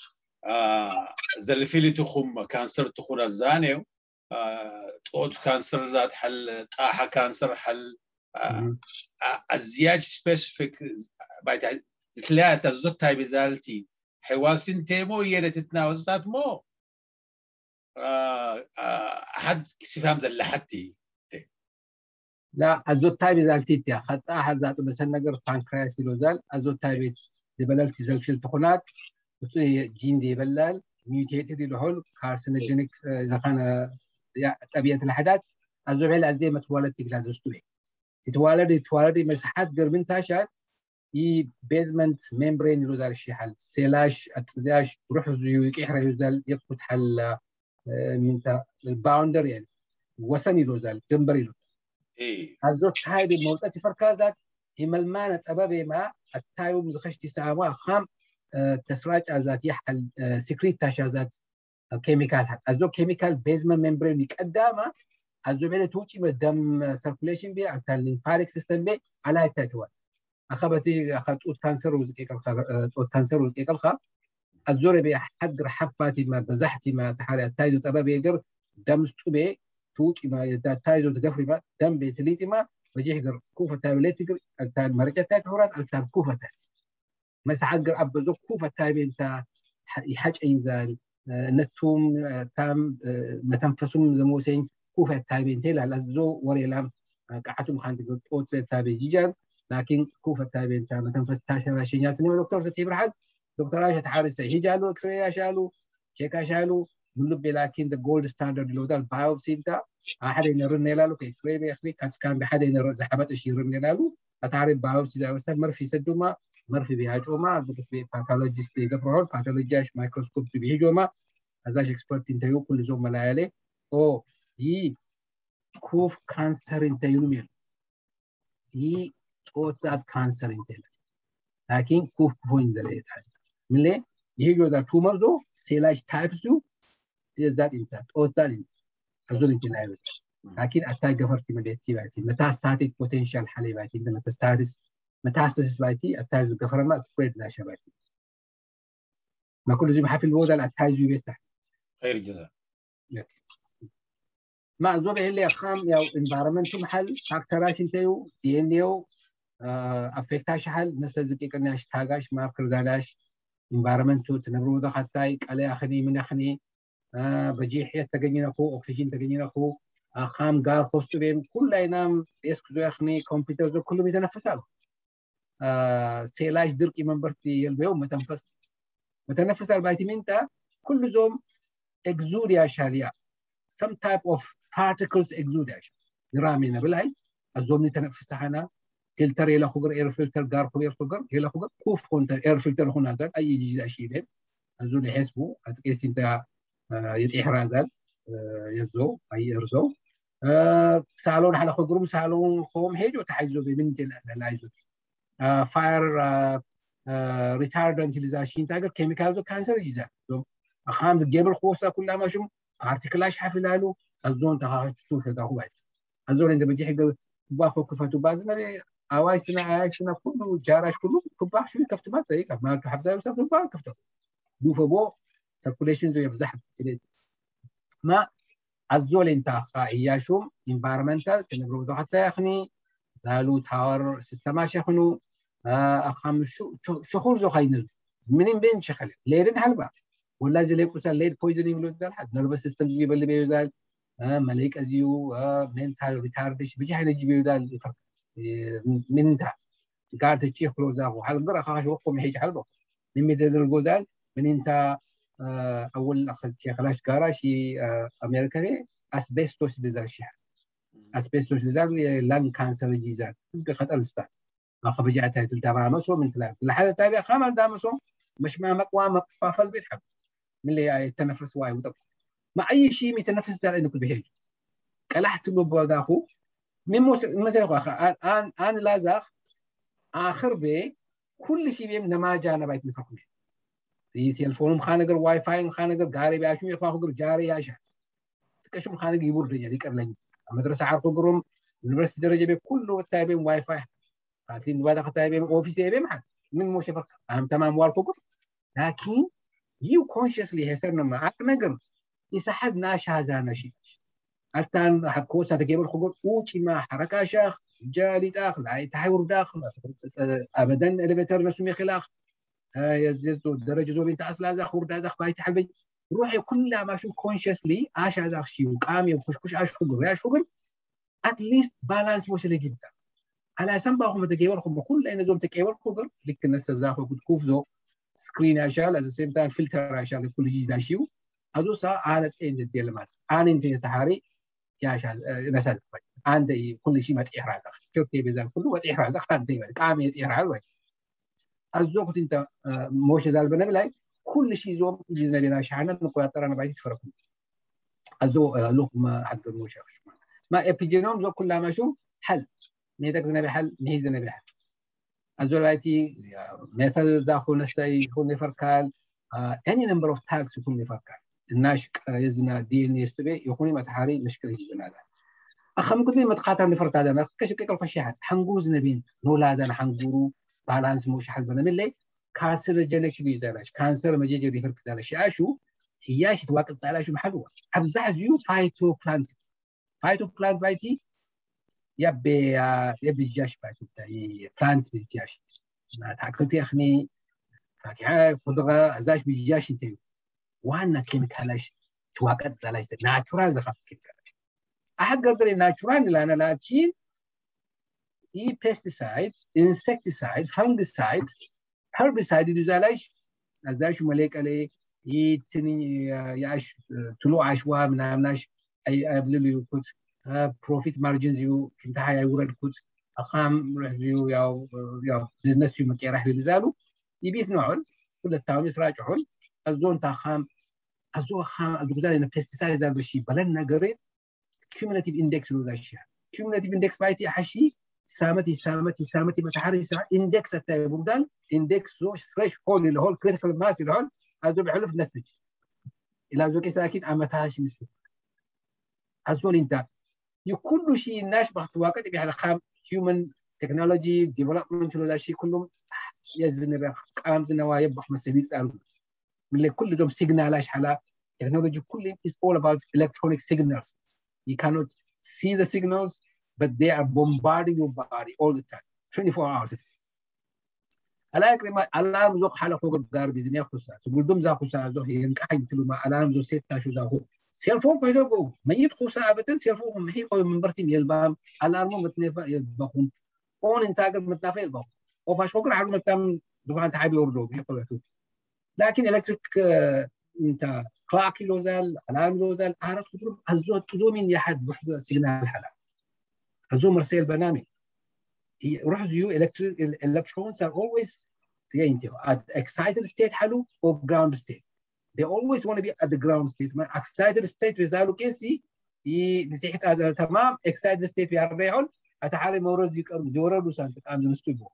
آه زلفيلي تخم كانسر تخون الزانيو آه طوت كانسر ذات حل طاحة كانسر حل. آه الزياج سبيسيفيك بايت ثلاثة زوت تاي بزالتي حواسين تيمو يلي تتناوزات مو. حد سفام زلحتي لا ازوت تايب زالتيت يا خطا حزات مثلا نجر بانكرياس يلوزال ازوت تايب زبللتي زلفل تخونات وسو جين زي بلال ميوتيتد يلهول كارسينوجينيك اذا كان طبيعه الحداد. ازو بعل ازدي متولد تقلا زستوي تتوالد تتوالد مسحات قربين تاشات ي بيزمنت ميمبرين يلوزال شي حل. سيلاش اتزاش روح زيو يقحر يوزال يقفت حل من الباوندر يعني وسن يلوزال دنبر يلوزال إيه الزوت هاي بالموضوع فركازات هي أبابي ما التايو مزخشتي ساوا خام تسراج ازات يحل سكريت تاشازات كيميكال الزو كيميكال بيزمن ممبرين يقدامه الزو بيلي توشي بدم سيركوليشن بي على الليمفاتيك سيستم بي على التاتوال اخبتي أخذت أوت كانسر وزكيك أوت كانسر وزكيك الخا الزور بي حقر حفاتي ما بزحتي ما تحالي التايدو تبابي يقر دم ستوبي توشي ما تايدو تقفري ما دم بيتليتي ما وجيه قر كوفة تابليتي قر التاي مرقة تاي تهورات التاي كوفة تاي مس عقر أبدو كوفة تاي بنتا يحاج إنزال. نتوم تام نتنفسهم زموسين كوفة تاي بنتي لا لزو وري لام لكن كوفة تاي بنتا نتنفس تاشا راشينيات نيو دكتور تتيب رحد دكتور عائشة تحارس هي جالو اكسري شالو شيكا شالو. نلب لكن ذا جولد ستاندرد لو ده البايوبسي انت. أحد ينرن يلالو كاكسري بيخلي كاتس كان بحد ينرن زحمت إيش يرن يلالو أتعرف بايوبسي ده وسال مرفي سدوما مرفي بيهاجوما باثولوجيست بيقفرون باثولوجياش مايكروسكوب بيهاجوما أزاش اكسبرت انتيو كل زوم ملايالي أو يي كوف كانسر انتيو ميل يي توتزات كانسر انتيو لكن كوف كوفين دليت من ليه يهيجو دا تومر زو سيلاش تايب زو يزداد انت أو زال انت أظن أنت لا يوزع لكن أتا جفرتي مديتي بايتي متاستاتيك بوتنشال حالي بايتي أنت متاستاتيس متاستاسيس بايتي أتا جفر ما سبريد لا شبايتي ما كل زي محافل الوضع الأتاجي بيتح خير الجزاء ما زوبي اللي خام يا environment محل فاكتراش انتيو دي ان يو افكتاش حل نستزكي كناش تاغاش ماركر زالاش environment تنبرو ده حتى قال اخني من اخني بجيح يتغني نكو اكسجين تغني نكو خام غار خوستو بيم كل اينام اسك زو اخني كمبيوتر زو كله بيتنفسال سيلاش درقي منبرتي يلبيو متنفس متنفسال بايتمنتا كل زوم exudia شاليا some type of particles exudia filter hela hugr air filter gar hugr hugr hela hugr kuf konter air filter huna zal ay jiza shiden azu li hisbu at kesinta yetihra zal የዞ ኣየርዞ ሳሎ ንሓደ ክግሩም ሳሎ ክኸም ሄድዮ ተሓዞ ብምንትላ ዘላ ይዞ ፋር ሪታርዳንት ኢልዛሽን ታገር ኬሚካል ዞ ካንሰር እዩ ዛ ከምዚ ጌብል ክወሳ ኩላማ ሽሙ ፓርቲክላሽ ሓፍላሉ ኣዞን ተካክቹ ሸጋኹ ባይት ኣዞን እንደ በጂ ሕገ ባ ኮክፈቱ ባ ዝነበ اواي سنة اواي سنة كله جاراش كله كباح شو كفت ما طريقه ما حفظها يوسف كباح كفته دوفا بو سيركوليشن زي بزح ما الزول انت اياشوم انفايرمنتال تنبرو دو حتى يخني زالو تاور سيستما شخنو اخام شو شخول زو خاينز منين بين شخل ليرن حلبا ولا زي ليكو سال ليد بويزنينج لو زال حد. نرفس سيستم جيب اللي بيوزال مليك ازيو منتال ريتاردش بيجي حنا جيب يوزال يفرق. من انت قاعد تشيخ لو زاغو حال قرأ؟ خاش وقو محيج حلبو نمي دزر الجودال من أنت أول اخذ شيخ لاش قارا شي أمريكا أسبستوس دزر شي أسبستوس دزر لأن كانسر جيزان. تلقى خطر الستان اخذ بجعتها تلتابع مسو من تلاب لحد تابع خامل دامسو مش ما مقوى مقفى في البيت حب من اللي يتنفس واي وطب مع أي شيء يتنفس زال انك بهيج قلحت له بوداخو من مثلا اخ ان ان لازخ آخر بي كل شيء بيم نما جانا بايت نفقمه في سيلفون خانقر واي فاي خانقر قاري بياشو يخاخو قر جاري ياشا تكشم خانق يبور رجال يقر مدرسة عارفو قرم يونيفرسيتي درجة بي كله تايبين واي فاي قاتلين وادا تايبين اوفيس بي حد. من موش فرق اهم تمام والكو قر. لكن يو كونشسلي هسرنا معك نقر يسحد ناش هذا نشيط التان حكوسة تجيب الخبر أوتي ما حركة شاخ جالي داخل لا تحور داخل ابدا البتر نسمي خلاخ. يزيزو درجة زو بنت أصلا ذا خور داخل باي تحبي. روحي كلها ما شو كونشسلي اش هذا شيء وقامي وكشكش اش خبر يا شغل اتليست بالانس مش اللي جبتها على سنبا هم تجيب الخبر كل إن زوم تجيب الخبر لك الناس زاخو كوف زو سكرين عشان at the same time فلتر عشان كل شيء داشيو هذو سا على تين الديلمات أنا انت تحاري يا عشان مثلا عندي كل شيء ما تيح رازق تركي بزال كله وتيح رازق انت قام يتيح على الزوق أنت موش زال كل شيء زوم يجينا لنا شحنا نقول ترى أنا بعيد تفرق الزو لوك ما ابيجينوم زو كلها ما شو؟ حل. نيتك زنا بحل نهيزنا بحل. الزولايتي مثل الناش يزنا دي ان يستبي يكون متحاري مشكلة جدا هذا. أخم قد ما تقاطع نفركال أنا كش كيك الخشيحات حنقوز نبين. نولادا حنقورو بالانس موش حل بنا ملي كانسر جنك بيزالاش كانسر مجيجي دي فرق زالاش شو هياش تواقع زالاش محلوة أبزح زيو فايتو بلانت فايتو بلانت بايتي؟ يبي يبي الجاش باي بلانت بالجاش ما تاكلت يا اخني فاكهه خضره ازاش بالجاش انت وأنا كيمت هلاش تواقت زلاش ناتشورال زخاف كيمت هلاش احد قردر ناتشورال لانا لكن إي بيستسايد انسكتسايد فنجسايد هربسايد يزالاش نزالش مليك علي إي تني ياش تلو عشوا من امناش أي ابلل يوكوت بروفيت مارجنز يو كنت هاي يورد كوت. أخام رزيو ياو ياو بزنس يو مكي راح يبيث نوعون كل التاوم يسراجعون الزون تاخام azoha dugzane na pesticide zalo shi balanna garet cumulative index lo dashi cumulative index bayti hashi سامتي سامتي سامتي متحري سا اندكس التاي بمدان اندكس لو فريش هون اللي هو الكريتيكال ماس اللي هون ازو بحلف نتج. إلى زو كيس أكيد امتاش نسبة. ازو انت يكل شيء ناش بخت وقت بحال خام هيومن تكنولوجي ديفلوبمنت ولا شيء كلهم يزن رخ قام زنوا يبخ مسبيس قالوا ملي كل جوم سيجنال اش على تكنولوجي كل اتس اول اباوت الكترونيك سيجنالز يو كانوت سي ذا سيجنالز بس دي ار بومباردينج يور بادي اول ذا تايم 24 اورز الاك لما الارم زو حالة فوق الدار بزنيا خصا تقول دم زا خصا زو ينقاي تلو ما. الارم زو سيتا شو زا خو سيلفون فايدو جو ميت خصا ابدا سيلفون مهي خو من برتي يلبام الارم متنفا يلبخون أون انتاج متنفا يلبخون أو فاش خوكر حلو متام دوكان تحابي أوردو. بيقول لك لكن الكتريك انت كلاكي لوزال الارم لوزال عارف تضرب هزو تزو من يحد وحده سيجنال الحلا هزو مرسيل برنامج. روح زيو الالكترونز are always انت at excited state حلو أو ground state. They always want to be at the ground state. ما excited state بيزالو كيسي نسيحت هذا تمام. excited state بيرجعون أتحاري مورد يقرب زورد وسانت قام زمستوبو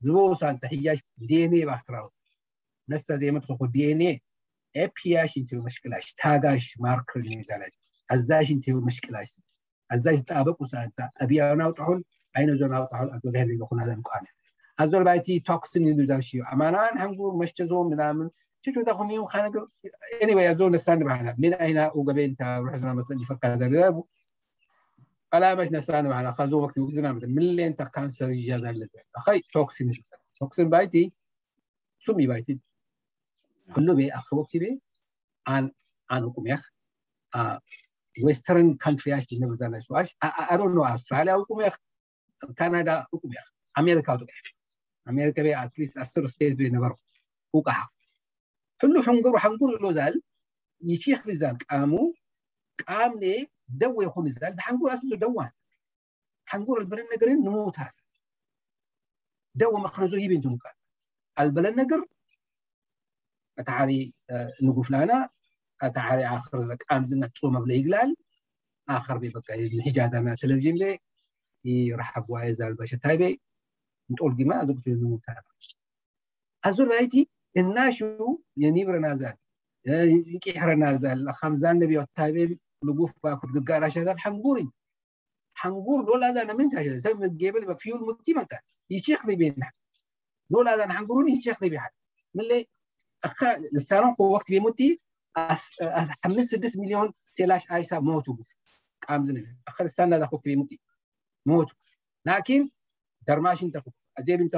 زبو سانت حياش دي ان اي باحترام نستا زي ما تخو دي إن اي ابياش انتو مشكلاش تاغاش ماركر نيزالاش أزاش انتو مشكلاش أزاش تابق وسانت طبيعة ناوطحون عين زون ناوطحون أقول هذي بخون هذا المقانع هذول بايتي توكسين ينوزاشيو أمانان هنقول مشتزون منامن تشو تاخذ يوم خانق anyway أزول نستنى معنا. من أين وقبل أنت رحنا مثلا يفكر هذا الباب ألا مش نستنى معنا. خذوا وقت وقزنا مثلا. من اللي أنت كانسر يجي هذا اللي أخي توكسين توكسين بايتي سمي بايتي ኩሉ ቤ ኣብ ከቦ ቲቤ ኣነ ቁምያኽ ዌስተርን ካንትሪያሽ ዝነበርዛና ሰዋሽ ኣሮኖ ኣውስትራልያ ቁምያኽ ካናዳ ቁምያኽ ኣሜሪካ ጥቁ ኣሜሪካ ቤ ኣትሊስት ኣስር ስቴት ቤ ነበሩ ውቃሓ ሕሉ ሕንገሩ ሓንጉር ኢሎ ዛል ይቺኽ ዛል ቃሙ ቃምኔ ደወ ይኹን ዛል ብሓንጉር ኣስሉ ደዋን ሓንጉር ኣልበለን ነገርን ንሞታል ደወ መክነዞ ይቤ እንትሙቃል ኣልበለን ነገር هذا أتعاري نقف لنا أتعاري آخر لك قام زلنا تصوم بلا يقلال آخر بيبقى الحجاز أنا تلفزيون لي يرحب وايزال باشا تايبي نتقول جماعة دكتور نموت هذا أزول بايتي الناشو ينيبر نازل يكيحر نازل خمزان نبي وتابي لقوف باكو تقارا شغال حنقوري حنقور لولا هذا أنا من تاجر زي ما جيبل بفيول متي من تاجر يشيخ لي بيننا لولا هذا أنا حنقوروني يشيخ لي بيحد من اللي أخا لسانون قوة وقت بيموتي حمس سدس مليون سيلاش آيسا موتو قام زنبي أخا لسان هذا وقت بيموتي موتو لكن درماش انت أزيب انت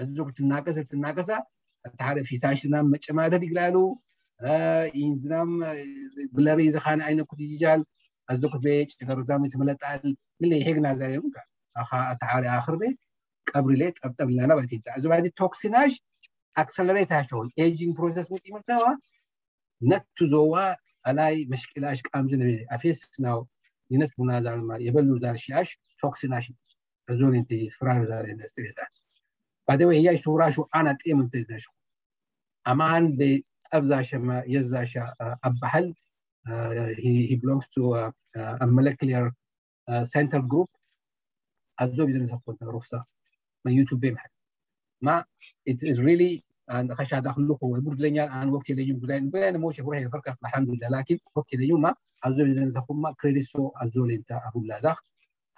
ሕዝቢ ክትናቀስ ክትናቀሳ ኣብቲ ሓደ ፊታሽና መጨማደድ ይግላሉ ይዝናም ብለሪ ዝኻነ ዓይነት ኩትጅጃል ኣዝዶ ክትበ ጨገሮዛም የተመለጣል ምለ ይሄግና ዛሬም እቲ ሓደ ኣክርቤ ቀብሪለ ጠብጠብ ኢላና ባይቴታ እዚ ባይቲ ቶክሲናሽ ኣክሰለሬት ኣሸውን ኤጂንግ ፕሮሰስ ምጥ ምርታዋ ነቱ ዞዋ ኣላይ መሽቂላሽ ቃምዚ ነብ ኣፌስ ናው ይነት ቡና ዛርማ የበሉ ዛርሽያሽ ቶክሲናሽ እዞን ንቲ ፍራር ዛሬ ነስጥቤዛል by the way iyaashu raashu aanad imantaysashu amaan bay abzaashama yazaasha abbahal he, he belongs to a, a molecular uh, center group azo bizan sakota rufsa ma youtube ma ma it is really and خشى دخله هو يبرد لنا عن وقت اليوم بدين بدين موش بروح يفرق الحمد لله لكن وقت اليوم ما عزو بزن زخم ما كريدسو عزو انت ابو لا دخ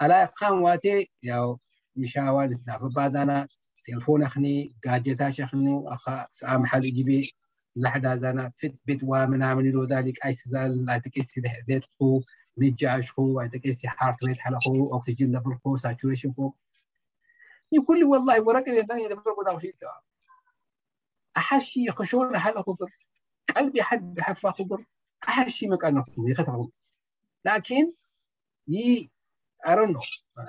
على خان واتي يا مشاوال بعد أنا سيلفون أخني جاجتا شخنو أخا سام حال يجيبي لحدا زانا فت بيت ومن عمل له ذلك أي سزال لا تكسي بيت خو أي تكسي حارت بيت حلا خو أكسجين ليفل خو ساتوريشن خو يقول لي والله الثانية لما تقول شيء احشي خشونه حلا خضر قلبي حد بحفا خضر احشي مكانه يختغ لكن يي ارنو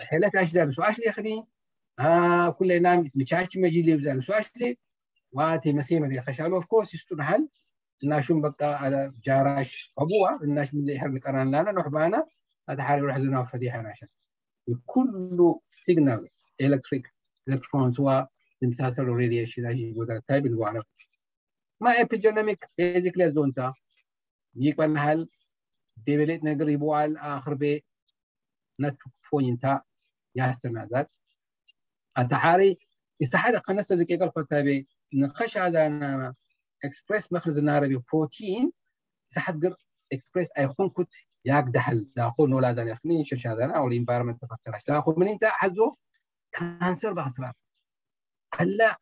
حيلات اشزال سواش لي اخني آه كل نام مشاش مجي لي بزال سواش لي واتي مسيمة لي خشالو اوف كورس يستون حل. الناشون بقى على جاراش أبوها. الناش من اللي يحرك أنا لنا نحبانا هذا حالي وراح زنا فضيحة ناشا كل signals electric electrons وتمساسل radiation هي ودا تايب الوانا ما epigenomic basically زونتا يقبل هل ديبلت نقر يبوال آخر بي. نت فوينتا ياستنازل أتحاري استحادة قنصة زي كيقل فتابي نخش هذا أنا إكسبريس مخرج الناربي بروتين استحاد قر إكسبريس أيخون كت ياك دحل داخل ولا دان يخني شش هذا أو الإنفايرمنت تفكر ساخذ من أنت حزو كانسر بأسرار هلا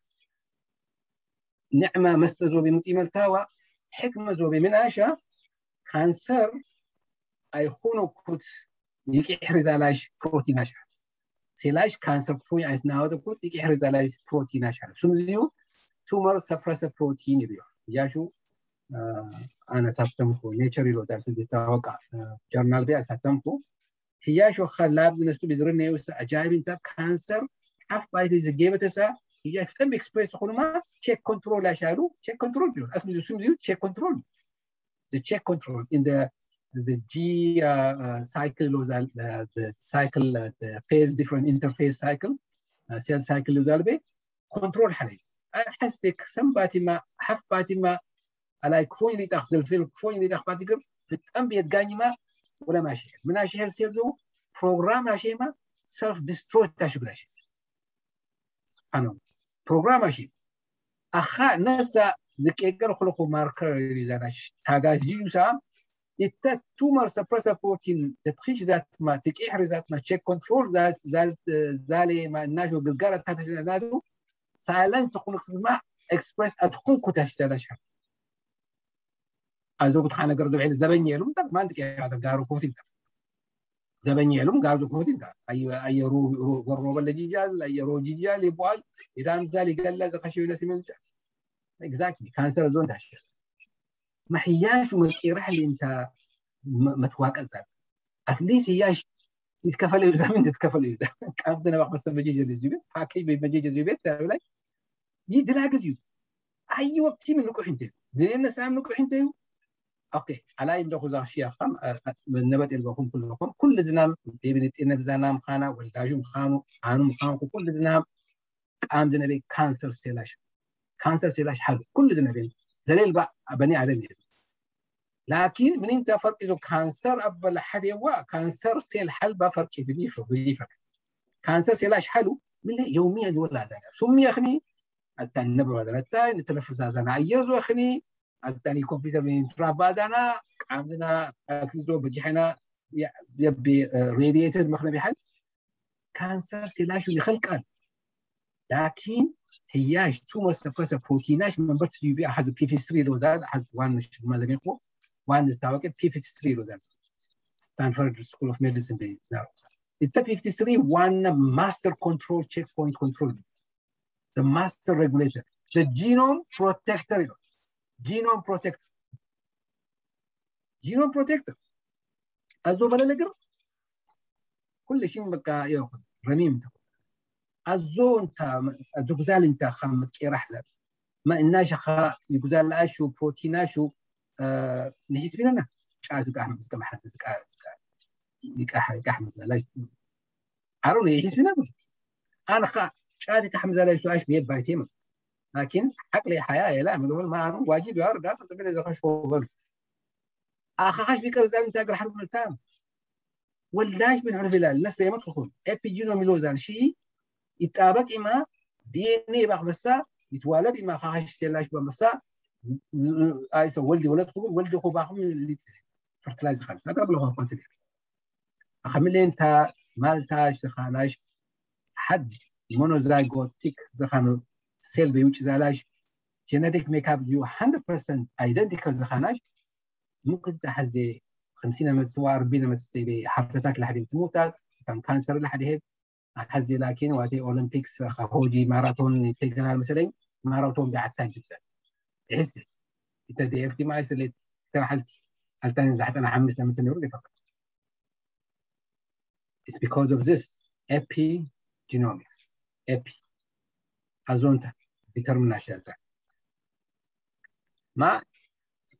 نعمة مستزو بمتي ملتاوى حكمة زو أشعر سلاش كانسر عايزنا هذا كت يكي إحرز علاش بروتين أشعر ሴላሽ ካንሰር ክፉኝ ኣይትናወጠኩ ጥቂሕሪ ዘላሊስ ፕሮቲን ኣሻለ ሱም እዚኡ ቱመር ሰፕረሰ ፕሮቲን ይብዮ እያሹ ኣነ ሳተምኩ ኔቸር ይሎታል ዝታወቃ ጀርናል ቤ ኣሳተምኩ ህያሾ ከላብ ዝነስቱ ብዝርነዩ ኣጃቢንታ ካንሰር ሓፍ ባይተ ዝጌበተሳ ህያ ፍጠም ኤክስፕሬስ ትኮኑማ ቼክ ኮንትሮል ኣሻሉ ቼክ ኮንትሮል ቢሆን ኣስ ሱም ዚዩ ቼክ ኮንትሮል ቼክ ኮንትሮል the G uh, uh, cycle was uh, the cycle the phase different interface cycle cell cycle albe control حالي حسك سم باتي ما حف باتي ما على كفوين اللي تخزل في الكفوين اللي تخ باتي قب في التنبيه تقاني ما ولا ماشي من اشي هل سيبزو بروجرام اشي ما سيلف ديستروي تاشو بلاشي سبحان الله. بروجرام اشي أخا نسا زكيكر خلقو ماركر يزاناش تاغاز جيوسا إتا تومر سبرسا بروتين تبخيش ذات ما تكيح ذات ما تشيك كنترول ذات ذات زالي ما ناجو قلقارة تاتا نادو. سايلنس تكون ما إكسبريس اتكون كتاش سالاشا ازوق تخانا قردو بعيد زبن يلوم تك ما انتك هذا قارو كوتين زبن يلوم قارو كوتين أي أي رو رو رو بلا جيجال أي رو جيجال يبوال إذا مزالي قال لا زخشي ولا سيمنجا اكزاكتلي كانسر زون داش. ما حياش ومتيرح اللي انت متواقع زال اتليس هياش يتكفل يوزا [LAUGHS] من تتكفل يوزا كان زنا بقى بس مجيجة الزيبت حاكي بمجيجة الزيبت تقول يدلاق زيو أي وقت من نكو حنتي زين عم نكو حنتي أوكي. على يمدخو ذا اشياء خام. اللي بكون كلكم كل زنام. دي بنت إن بزنام خانه والداجم خانو عنو خانو كل زنام. قام زنبي كانسر ستيلاش كانسر ستيلاش حل كل زنبي. زليل بقى بني على لكن من انت فرق اذا كانسر أب لحد يوا كانسر سيل حل بفرق في في كانسر سيلاش حلو؟ من يوميا ولا هذا سمي اخني التاني نبرو هذا التاني نتنفس هذا عيزو اخني التاني كمبيوتر من تراب هذا عندنا كيزو بجحنا يبي راديتد مخنا بحل. كانسر سيلاش اللي خلقان لكن هياش تومر سبريسر بروتيناش من بس يبي أحد بي في 3 لو ده أحد وان ما زين يقول وان استوى بي في 3 لو ده ستانفورد سكول اوف ميديسن دي التا بي في 3 وان ماستر كنترول تشيك بوينت كنترول the master regulator. The genome protector. Genome protector. Genome protector. بلا نقر كل شيء بقى ياخذ رميم تقول ازو انت زقزال انت خمت كي ما اناش خا يقزال اشو بروتين آه نجيس بينا شاز احمد زكا محمد زكا زكا يك احمد لا عارون يجيس بينا أنا خا شادي تحمز على شو إيش بيد بايتيم لكن عقلي حياه لا من ما واجب يا رجال انت بين اذا خش اخ خش بيكر زال انت اقرا حرب التام ولاش من عرف الناس لما تدخل ኣይሰ ወልዲ ወለት ክብል ወልዲ ኮባኹም ፈርትላይ ዝካልስ ኣጋብለካ እኳ ትል ኣከምሌንታ ማልታሽ ዝኻናሽ ሓድ monozygotic ዝኻነ ሴል በይውጭ ዛላሽ ጀነቲክ ሜካፕ እዩ 100 ፐርሰንት ኣይደንቲካል ዝኻናሽ ምክታ ሓዜ ከምሲ ነመፅዋ ርቢ ነመፅበ ሓርተታት ላሕደ ትምውታት እታ ካንሰር ላሕደ ሄብ ሓዜ ላኪን ዋ ኦሎምፒክስ ካብ ሆጂ ማራቶን ተግናል መሰለይ ማራቶን ብዓታ ይብዛል يحس انت دي افتي ما يسلت ترى حالتي. هل تاني زحت أنا حمس لما تنور فقط. It's because of this epigenomics. Epi. azonta determination. ما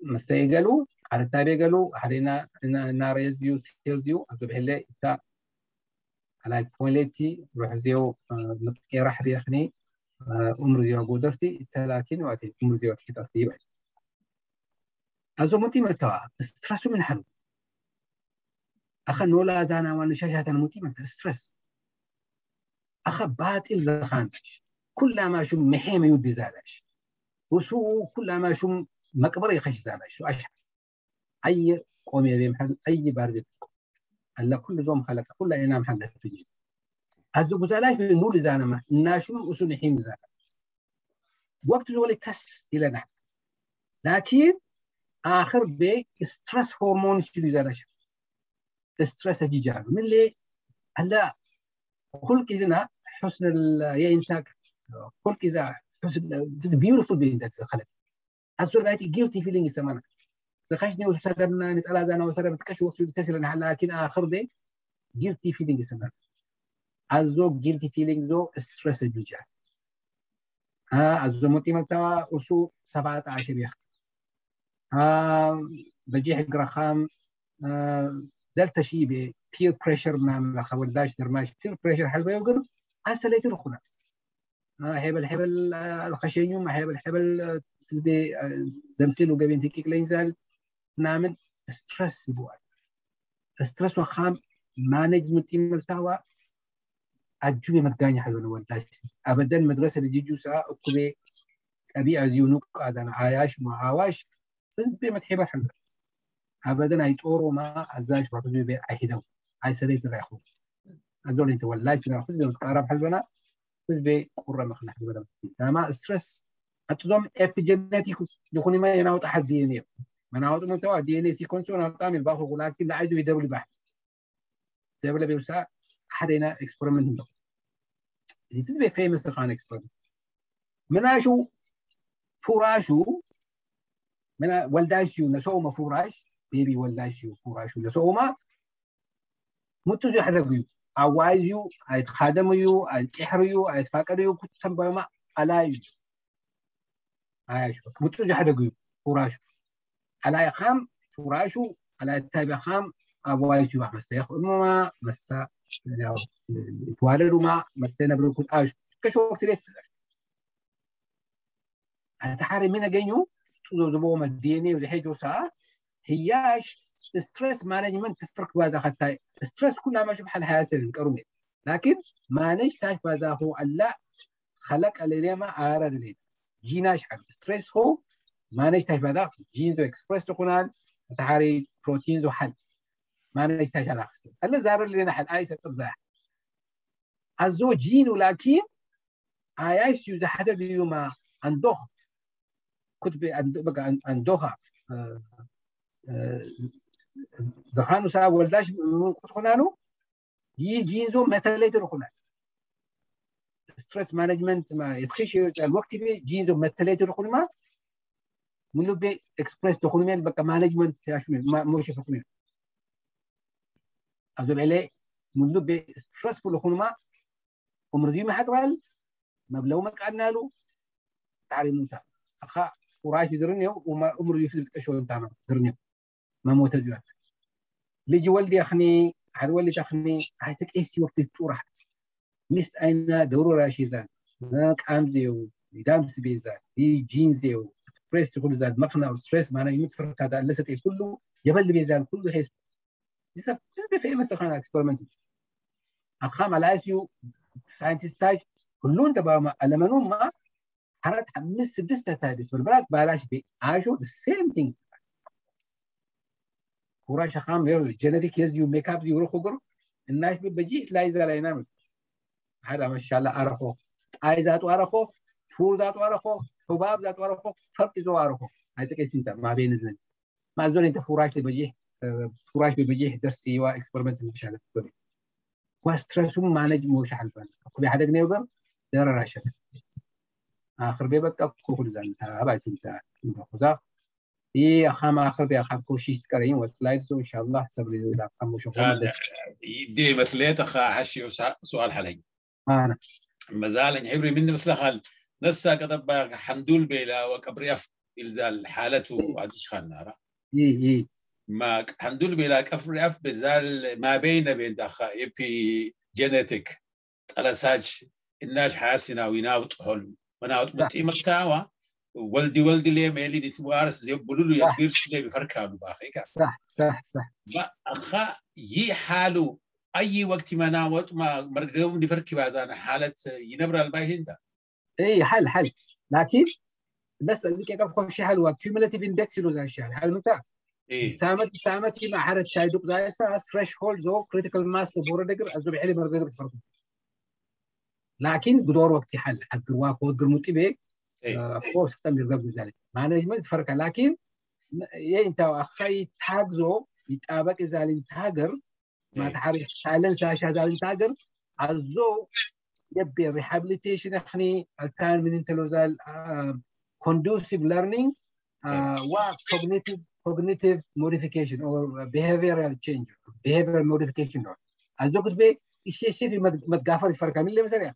مسيقلو على التابيقلو علينا ناريزيو سيلزيو أزو بهلا إتا على فوليتي روح زيو نبقي راح ريخني عمر زيو قدرتي إتا لكن واتي عمر زيو تكترتي بعد أزو منتي متوا استرسو من حلو. أخا نولا دانا وأنا شاشة الموتي مثل ستريس أخا باطل زخانش. كل ما شو محيم يودي زالش. وسو كل ما شو مقبر يخش زالش. شو أشحر أي قوم يدي محل أي بارد هلا كل زوم خلق كل أينا محل تجي أزو بزالاش نول زانا ما ناشو وسو نحيم زالش وقت زولي تس إلى نحن. لكن آخر بي ستريس هرمون شو زالش ستريس جيجاب من اللي هلا كل كذا حسن الانتاج كل كذا حسن this being that خلق أزول بيتي guilty feeling يسمانا زخشني وسربنا نسأل زانا وسرب تكشف وقت تسأل لكن آخر بي guilty feeling يسمانا أزو guilty feeling زو stress جيجاب ها أزو متي أسو سبعة عشر يخ ها بجيح قرخام زلت شيء ب peer pressure من خولداش درماش peer pressure حلوة يقول أسأل يترخنا هبل هبل الخشينيوم هبل هبل تزبي زمسين وقبين تكيك لينزال نعمل ستريس يبوال ستريس وخام مانجمنت ملتاوى أجوبة متقاني حلو نوانتاشي أبدا مدرسة اللي جيجو ساعة أكبي أبي أزيونوك أذن عايش ما عواش ما تحب حلو. أبدا أي تورو ما أزاش وحزوي بي أحيدو أي سريت غيخو أزول أنت ولا والله شنا خزبي متقارب حلونا خزبي قرة مخنا حلونا تمام؟ ستريس. أتزوم إبيجينيتيك يكون ما يناوت أحد دي إن إيه. مناوت من توا دي إن إيه سيكونسو ناوت أمي الباخو لكن لا عيدو يدبل بحث. دبل بيوسع حدينا اكسبيرمنت ندخل اللي تزبي فيمس خان اكسبيرمنت مناشو فراشو منا ولداشيو نسوما فراش بيبي ولداشيو فراشو نسوما متجو حرقيو. أوازيو أيتخادميو أيتحريو أيتفاكريو كنت سنبما ألايو. عايشو متجو حرقيو. فراشو علاي خام فراشو على التابع خام وايتو وما يخمما مسا يعني توالرما مسا نبركو اش كشوكت ليت هتحاري منا جينيو تدبو مديني ولحيجو ساعة هياش ستريس مانجمنت تفرق بهذا حتى. ستريس كلها شو بحال هاسل كرمي. لكن مانج تاج بهذا هو ألا خلق اللي ما آرى لي جيناش حق استرس هو مانج تاج بهذا. جينز اكسبرس تكونال تحاري بروتينز وحل مانج تاش على خستي الا زار اللي نحل اي ستر زاح ازو جين ولكن اياش يوزا حدا بيوما عندوخ كتب بقى عندوها زخانو سا ولداش كتخنانو يجينزو متليتر خنان ستريس مانجمنت ما يتخيش الوقت بي جينزو متليتر خنما منو بي اكسبريس تخنمين بقى مانجمنت ياشمين ما ومرزيو ما حتغال مبلو ما قعدنا له تعري موتا اخا ورايش بزرنيو وما عمره يفيد كشو انتانا زرنيو. ما موت جوات لجي ولدي أخني هذا ولدي اخني هايتك ايسي وقت تورح مست أين دورو راشي زان ناك امزيو دامس بيزا دي جينزيو ستريس كل زاد مخنا ستريس معنا يمتفرق هذا لسه كله جبل بيزان كله حيس دي سب في مثلا خانا اكسبيرمنت اخام على اسيو ساينتستاج كلون تبع المنون ما حرات حمس سدستا تادس بالبلاد بالاش بي عاشو the same thing. وراش خام يو جينيتيك يز يو ميك اب يورو خغر الناس بيجي لا يزال ينام هذا ما شاء الله عرفو آي ذات عرفو شور ذات عرفو حباب ذات عرفو فرق ذو عرفو هاي تكيس انت ما بين زين ما زول انت فراش بيجي فراش بيجي درسي وا اكسبيرمنت ان شاء الله وستريسو مانج موش حلفان اكو بحدك نيوغر دار راشد اخر بيبقى كل زين هبعت انت خذا هي أخام آخر بي أخام كوشيس كريم والسلايد سو إن شاء الله سبري إذا قام شغل دي مثليت أخا حشي سؤال حلي أنا مازال حبري مني مثل خال نسا كتب حمدول بيلا وكبرياف إلزال حالته وعدش خان نارا إيه إيه ما حمدول بيلا كبرياف بزال ما بين بين دخا إبي جينيتيك تلساج الناس حاسنا ويناوت حلم. وناوت متي مستاوى ولدي ولدي ليه ميلي دي توارس زي بقولوا له يا كبير ليه بفركها بباخي صح صح صح. أخا يحالوا أي وقت ما ناوت ما مرقم نفرك بازان حاله ينبر البايت انت اي حل حل. لكن بس ذيك قبل خوش حل كيوميلاتيف اندكس له ذا الشيء حل متى؟ إيه. سامت سامت ما حرت شايدوك زي ثريش هولد زو كريتيكال ماس بورا دقر ازو بحلي مرقم بفرق لكن قدور وقت حل حق رواك ودر متبه اوف كورس تم يرغب ذلك. مانجمنت فرق لكن يا أنت أخي تاغزو يطابق إذا لنتاغر ما تعرف سايلنس عشان هذا لنتاغر عزو يبي ريهابيليتيشن أخني التان من انت لو زال conducive learning. و cognitive modification or behavioral change behavioral modification. مثلا.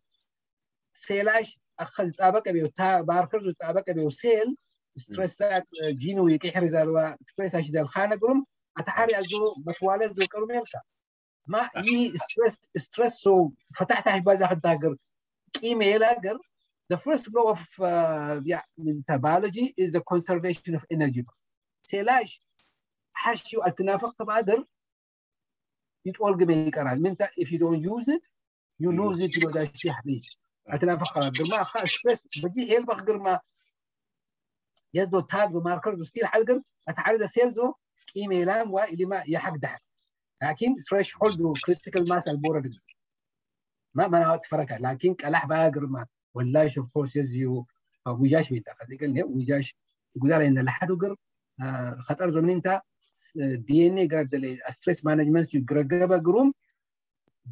سيلاش أخذ طابق بيو تا باركرز طابق بيو سيل ستريسات جينو يكحر زالوا ستريس اش زال خانة قرم اتحري ازو متوالد دو قرم يلقى. ما يي ستريس ستريس سو فتحت هاي باز اخذ داقر قيمه يلاقر The first law of uh, yeah, biology is the conservation of energy. حشو التنافق بقدر يتقول قبل يقرأ. انت if you don't use it you lose it لو ده شيء حبيب التنافق قرما خاص بس بجي هيل بقرما يزدو تاج وماركر وستيل حلقر أتعرض سيلزو قيمه لام واللي ما يحق دحر لكن ثريش هولد وكريتيكال ماس البورد ما ما تفرق لكن كلاح باقر ما ولاش اوف كورس يزيو وجاش بيتا خلي وجاش يقول إن لحد وقر خطر زمن انت دي ان اي قرد لي ستريس مانجمنت يو قرقبه قروم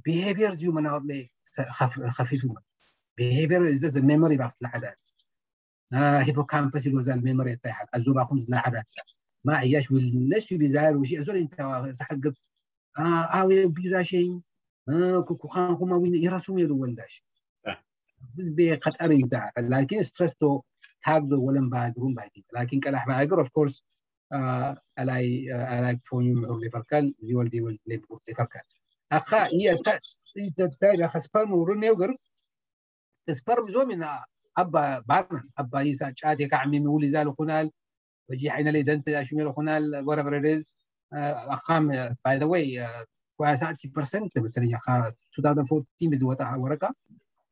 بيهيفيرز يو مناوط لي خفيف بيهيفير از ذا ميموري بس لحد هيبوكامبس اللي زال الميموري تاعها الزوبا خمس لحد ما عياش والناس بيزال وشي ازول انت سحق آه اوي بيزا شيء آه كوكو خان كما وين يرسم يدو ولاش بس بقطر انت. لكن ستريسو تاغزو ولن باغرون بايدي لكن كلاح باغر اوف كورس الاي الاي فون معور لفركان زي ولدي ولدي لفركان أخا هي تا أخا سبرم ورن يوغر سبرم زو من أبا بارنا أبا يسا شاتي كعمي مولي زالو خنال وجي حين لي دنت اشميل خنال whatever it is. اخام باي ذا واي كواساتي برسنت مثلا أخا 2014 بزي وطا ورقة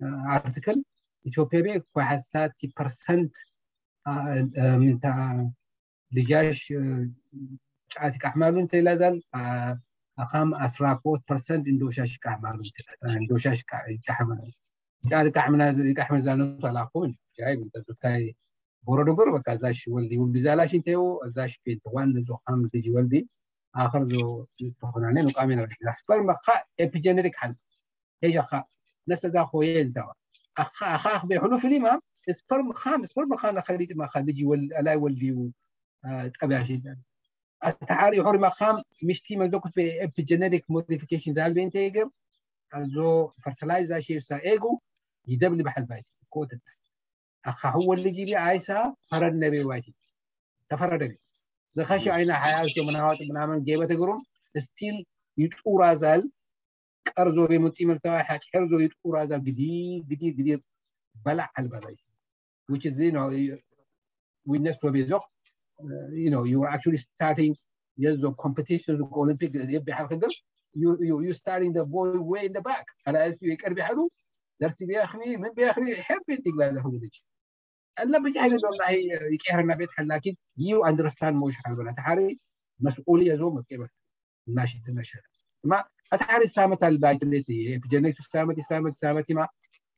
ارتكل ኢትዮጵያ ቤ ሓሳቲ ፐርሰንት ምንታ ልጃሽ ጫዓት ይቃሕማሉ እንተኢላዛን ኣኻም ኣስራኮት ፐርሰንት እንዶሻሽ ይቃሕማሉ እንዶሻሽ ይቃሕመ ጫዓት ይቃሕመ ዛነ ኣላኹን ታይ ቦሮ ድንጎር በ እዛሽ ወልዲ ውልዲ ዛላሽ እንተይዎ እዛሽ ቤልትዋን ዞም ልጅ ወልዲ ኣኸር ዞ ተኮናነ ንቃሜ ናስፐርመካ ኤፒጀነሪክ ሓንቲ ሄሻካ ነሰዛ ኮየ እንተዋ اخ بيحلو في الامام سبرم خام سبرم خان خليت ما خليجي ول لا يولي تبع شيء التعاري حرمه خام مشتي ما دوكت epigenetic modification زال بين تيجر also fertilize شيء سا إيجو يدبل بحل بايتي كوت اخ هو اللي جيبي عايسا فرد نبي وايتي تفرد نبي. زخش عينا حياته مناوات منامن جيبة تقرون ستيل يطورا زال. ቀርዞ የመጡ መልተዋይ ሓቂ ሕርዞ ይጥቁራ ዛ ግዲ ግዲ ግዲ በላዕ አልበላይ which is you know witness to be zoch you know you are actually starting yes the competition the olympic يبي حال خدر you you you starting the boy way in the back على اساس يقرب حلو درسي بياخني من بياخني يحب يدق لا هو ليش الا بجهل والله يكيرنا بيت حل لكن you understand موش حال بنا تحري مسؤوليه زوم كيف ماشي تمشي ما سامة البايت التي بجنة سامة سامة سامة ما.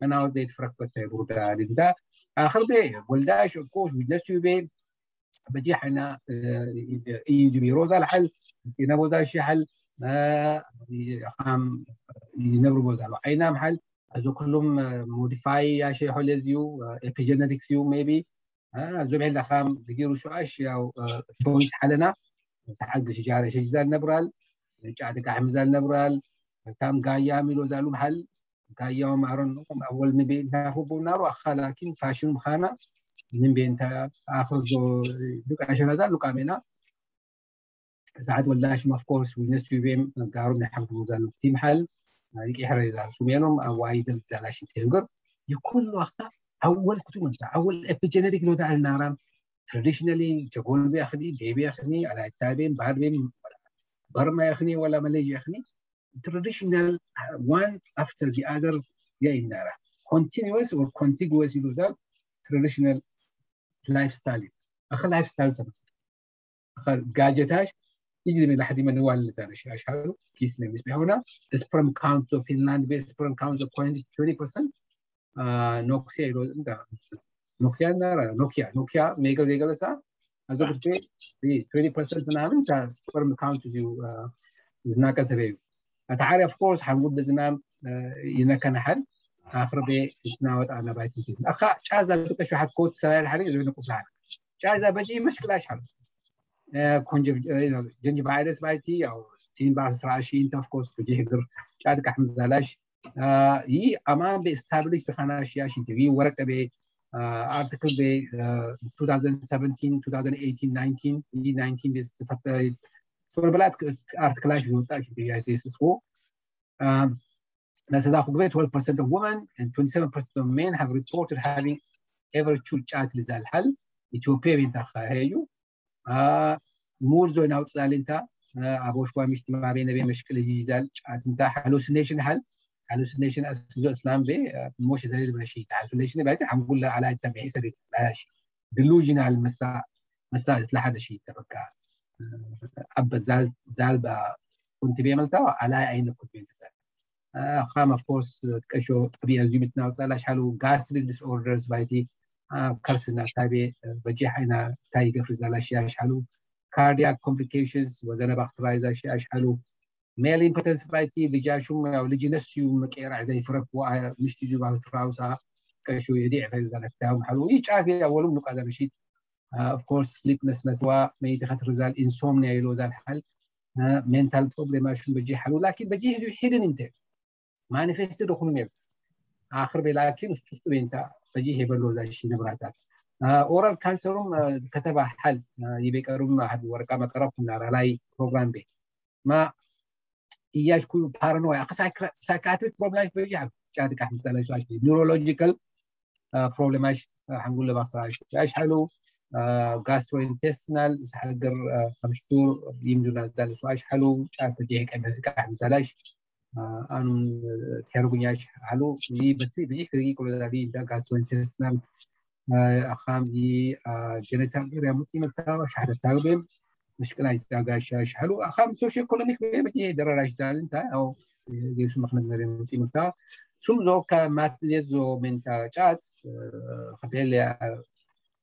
أنا وديت فرقت برودا لندا آخر بي ولداش كوش بدنسو بي بجي حنا يجي بي روزا الحل ينبو دا شي حل. خام ينبرو بوزا لو أينا محل أزو كلهم موديفاي يا شي حول يزيو epigenetics يو maybe. أزو بعيد خام ديرو شو أشياء تشويس حلنا. حق شجارة شجزال نبرال. ጫዕቲ ቃሕሚ ዛል ነብራል ታም ጋያ ሚሎ ዛሉ መሃል ጋያው ማዕሮን ኣወል ንቤንታ ፍቡ ናሩ ኣኻ ላኪን ፋሽኑ ምኻና ንቤንታ ኣኽዞ ሉቃሸና ዛል ሉቃሜና ساعات ولاش اوف كورس والناس بيم قارو من حق ذا تي محل يحر اذا سمينهم او وايد زالاش تنقر يكون له اخطاء اول كتب انت اول ابيجينيتيك لو تاع النارام تراديشنالي تقول بياخذني جاي بياخذني على التابين بعد بين برما يخني ولا ماليزيا يخني traditional one after the other يا إنارة. Continuous or contiguous ذا traditional lifestyle. أخر lifestyle تمام أخر جاجتاش يجي من لحد من نوال لسان أشهر كيس نسبة هنا sperm count of Finland based sperm count of 20% آه نوكسيا نوكسيا نوكيا نوكيا ميجا as of today, the 20% dynamic as from countries you ዝናቀ ሰበብ እዩ እቲ ሓደ ኣፍኮርስ ሓንጉድ ዝናም ይነከነ ሓደ ኣክርቤ ዝናወጣ ናባይቲ ኣካ ጫዛ ጥቀሽ ሓት ኮት ሰራሪ ሓደ ዝብል ንቁሳሓል ጫዛ በጂ መሽክላሽ ሓሉ ጀንጅ ቫይረስ ባይቲ ቲን ብዓስራዓሽን ተፍኮርስ ብጂ ሕግር ጫድቃ ሕምዛላሽ ይህ ኣማን ብኤስታብሊሽ ዝኻና ሽያሽንቲ ወረቀ ቤ article day 2017 2018 19 19 بس سوربلات article life, you know, that you guys This is about 12% of women and 27% of men have reported having ever chewed chat لزال حل إثيوبيا بنت خهيو مورزو ناوت زالنتا أبوش قامش تما بين بين مشكلة جزال chat نتا hallucination حل hallucination أسوأ إسلام بي موش دليل الشيء hallucination بعدين حنقول له على التبعي سري لا شيء delusional مسا مسا إصلاح هذا الشيء. تبقى أب زال زال بقى كنت بيعمل توا؟ على عين كنت بيعمل زال خام of course تكشو طبيعة زيمتنا وصلا شحالو gastric disorders بايتي كرسنا تابي بجي حينا تاي قفل زال أشياء شحالو. cardiac complications وزنا بخسرايز أشياء شحالو. ሜሊ ብተስባይቲ ልጃ ሹም ያው ልጅነስ እዩ መቄራ ዘይፍረክዎ ምሽቲ ዙባን ዝተፋውሳ ቀሹ የዲዕ ፈዛነታዮ ማሓሉ ይ ጫፍ ያወሉም ኑቃዛ ምሽት ኦፍኮርስ ስሊፕነስ ነስዋ መይቲ ከትርዛል ኢንሶምኒያ ይሎዛልሓል ሜንታል ፕሮብሌማ ሹም በጂ ሓሉ ላኪን በጂ ህዝቢ ሒድን እንተ ማኒፌስት ድኹኑ ሜር ኣክር ቤላኪን ውስጡ ውስጡ ቤንታ በጂ ሄበሎዛ ሺ ንብራታት ኦራል ካንሰሩም ከተባ ሓል ይቤቀሩም ወረቃ መቀረብኩ ናራላይ ፕሮግራም ቤ ማ على شادك أحمد سالي سواش نيورولوجيكال بروبلماش حنقول له بصراحة إيش حلو جاسترو انتستينال حقر مشهور يمدونا زال سواش حلو شاف تجيك أنا زكاة أحمد سالاش أنا تحرقني إيش حلو يي بس بيجي كذي كل ذا ده جاسترو انتستينال أخام يي جينيتال غير متي متى شهادة تاوبين مشكلة يستاقاش حلو. أخام سوشي ايكونوميك بيجي درر أجزال أنت أو يسو مخنز نري متي مفتا سوم زو كمات يزو من تا جات خبيل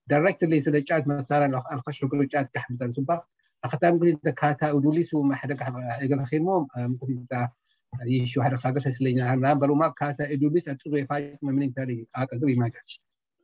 دايركتلي سيدا جات مسارا الخشو كلو جات كحمزان سومبا أختا ممكن انت كاتا أدوليسو ما حدا إيقل خيمو ممكن انت يشو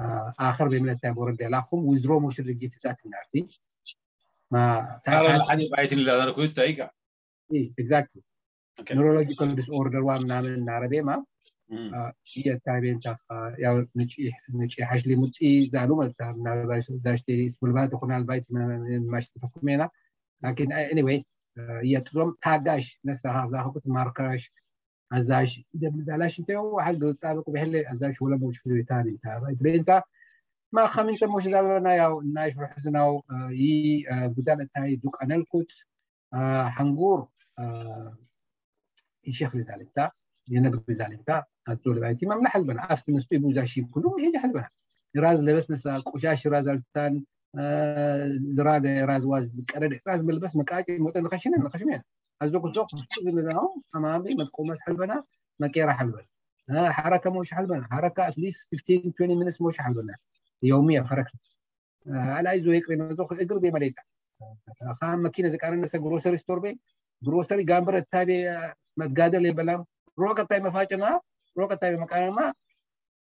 هيك حات انت شات ممكن تبي قلتي نقوم هنا ما تشات تسو هاتو بحيل ويزدرول ويزدرو مش عموس حاسة كله تبقى تقرابي توش خانة بي سماحات أبي فز بي آخر بي من التابور اللي لكم ويزدرو مش اللي جيت سات النارتي ما أنا الحديث بعيد اللي أنا كنت أيقع إيه exactly neurological disorder ومنعمل النعربي ما هي التعبين تاع يا نجي نجي حاج لي متي زعلو مالتا نعربي زاش دي اسم البلد تكون على البيت ما ماش تفكمينا هي تزوم تاجاش نسا هذا هو كنت ماركاش عزاش إذا بزعلاش أنت هو حق طابق بحل عزاش ولا مش في ثاني أنت ما خمنت مش زالنا يا ناش رحزنا يي جزالة تاي دوك أنالكوت حنقور يشيخ لذلك تا ينقل بذلك تا أزول بايتي ما ملح البنا أفت مستو يبو زاشي كلهم هيجي حلبنا راز لبس نسا قشاش راز التان زراغ راز واز كرد راز بلبس مكاجي موتن نخشنا نخشمين أزوك زوق مستو لهم أمامي متقومس حلبنا مكيرا حلبنا حركة موش حلبنا حركة اتليست 15 20 minutes موش حلبنا يوميا فرقت على ايزو هيك نزوخ اقرب مليتا خام مكينه زكار الناس جروسري ستور بي جروسري جامبر التابي متقادر لي بلام. روكا تاي مفاجنا روكا تاي مكان ما